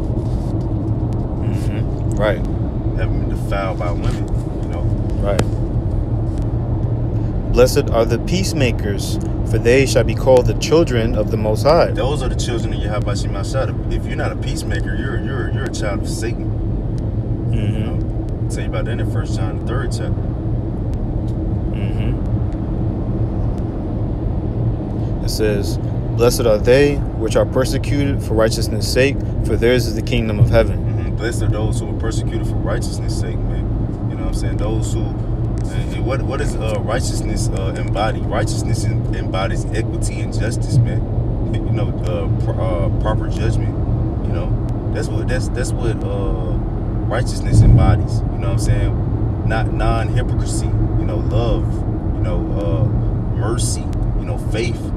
Mm-hmm. Right, haven't been defiled by women, you know. right. Blessed are the peacemakers, for they shall be called the children of the Most High. Those are the children of Yahweh Shai Mashiach. If you're not a peacemaker, you're you're you're a child of Satan. You Mm-hmm. know, tell you about that in First John, the third chapter. Mm-hmm. It says, Blessed are they which are persecuted for righteousness' sake, for theirs is the kingdom of heaven. Mm-hmm. Blessed are those who are persecuted for righteousness' sake, man. You know what I'm saying? Those who, what what does uh, righteousness uh, embody? Righteousness embodies equity and justice, man. You know, uh, pr- uh, proper judgment. You know, that's what that's that's what uh, righteousness embodies. You know what I'm saying? Not non-hypocrisy. You know, love. You know, uh, mercy. You know, faith.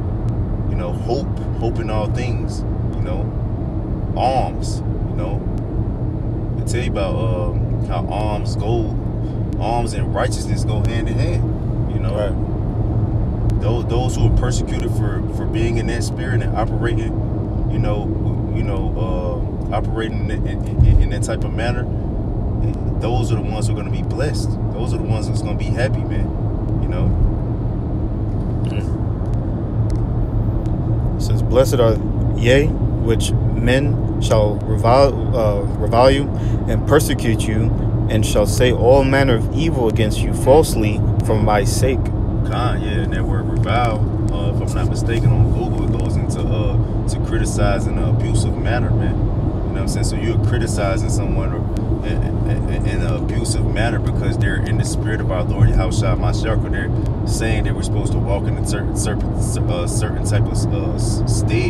You know, hope. Hope in all things. You know, alms. You know, I tell you about um, how alms go, alms and righteousness go hand in hand. You know, Right. those those who are persecuted for for being in that spirit and operating, you know, you know, uh, operating in, in, in that type of manner. Those are the ones who are going to be blessed. Those are the ones that's going to be happy, man. You know. It says, Blessed are ye, which men shall revile, uh, revile you and persecute you, and shall say all manner of evil against you falsely for my sake. Khan, yeah, and that word revile, uh, if I'm not mistaken, on Google it goes into uh, to criticize in an abusive manner, man. You know what I'm saying? So you're criticizing someone or, in, an abusive manner because they're in the spirit of our Lord Yahushua Mashiach, they're saying that we're supposed to walk in a certain certain, uh, certain type of uh,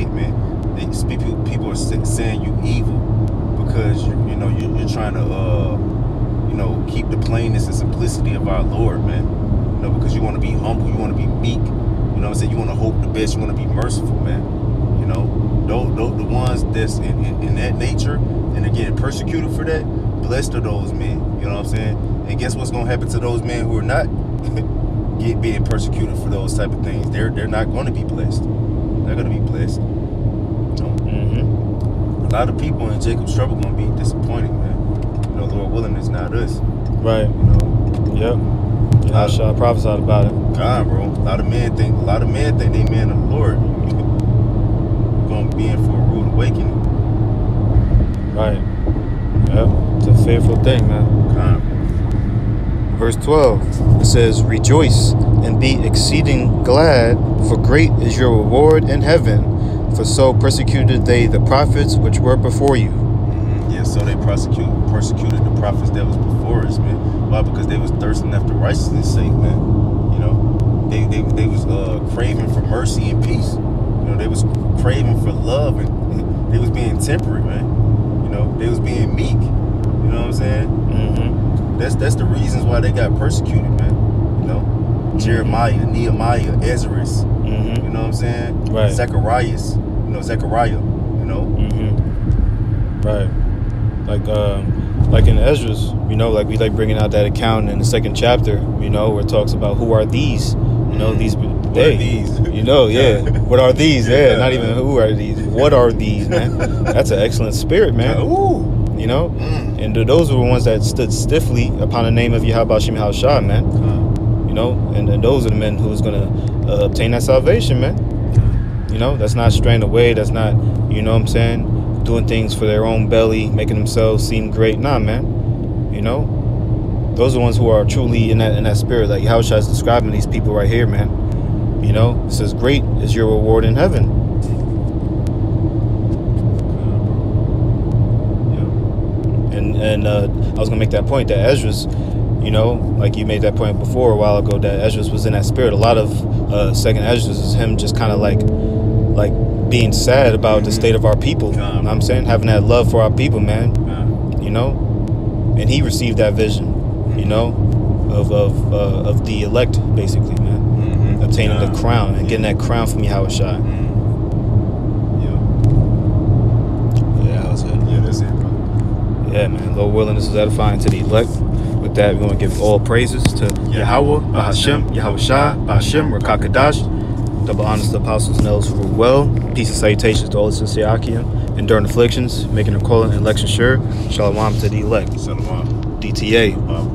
man. They, people people are saying you evil because you you know you're, you're trying to uh, you know keep the plainness and simplicity of our Lord, man you know, because you want to be humble, you want to be meek, you know what I'm saying? You want to hope the best, you want to be merciful, man. You know, those, those the ones that's in, in, in that nature and are getting persecuted for that, blessed are those men, you know what I'm saying? And guess what's going to happen to those men who are not <laughs> get being persecuted for those type of things? They're they're not going to be blessed. They're going to be blessed. Know? Mm-hmm. A lot of people in Jacob's trouble going to be disappointed, man. You know, Lord willing, it's not us. Right. You know, Yep. Yahshua prophesied about it. God, bro. A lot of men think a lot of men think they men of the Lord. <laughs> gonna be in for a rude awakening. Right. Yep. Fearful thing, man. God. Verse 12 it says, Rejoice and be exceeding glad, for great is your reward in heaven. For so persecuted they the prophets which were before you. Mhm. Yeah, so they prosecute persecuted the prophets that was before us, man. Why? Because they was thirsting after righteousness' sake, man. You know, they they, they was uh, craving for mercy and peace. You know, they was craving for love and they was being temperate, man. You know, they was being meek. You know what I'm saying? Mm-hmm. That's that's the reasons why they got persecuted, man. You know, Jeremiah, Nehemiah, Ezra. Mm-hmm. You know what I'm saying? Right. Zacharias. You know, Zechariah. You know. Mm-hmm. Right. Like um, like in Esdras, you know, like we like bringing out that account in the second chapter, you know, where it talks about who are these, you know, Mhm. these What they, are these? you know, <laughs> yeah. what are these? Yeah. Yeah. not even who are these. What are these, man? <laughs> That's an excellent spirit, man. Ooh. You know, Mm. and those were the ones that stood stiffly upon the name of Yahweh Shem Shah, man. Uh, You know, and, and those are the men who was gonna uh, obtain that salvation, man. You know, that's not straying away. That's not, you know what I'm saying, doing things for their own belly, making themselves seem great. Nah, man. You know, those are the ones who are truly in that in that spirit. Like Yahushua is describing these people right here, man. You know, it says, "Great is your reward in heaven." yeah. And uh, I was gonna make that point that Esdras, you know, like you made that point before a while ago that Esdras was in that spirit. A lot of uh, Second Esdras is him just kind of like, like being sad about the state of our people. You know what I'm saying having that love for our people, man. Uh, You know, and he received that vision. You know, of of uh, of the elect, basically, man, mhm. obtaining Yeah. the crown and getting that crown from Yahushua. Mm. Yeah. Yeah, that was it. Yeah, that's it, bro. Yeah, man. Lord willing, this is edifying to the elect. With that, we're going to give all praises to Yahweh, Bahashem, Yahweh Shah, Bahashem, Rakakadash. Double honors to apostles and those who were well. Peace and salutations to all the Siakian. Enduring afflictions, making their calling and election sure. Shalom to the elect. Shalom. DTA.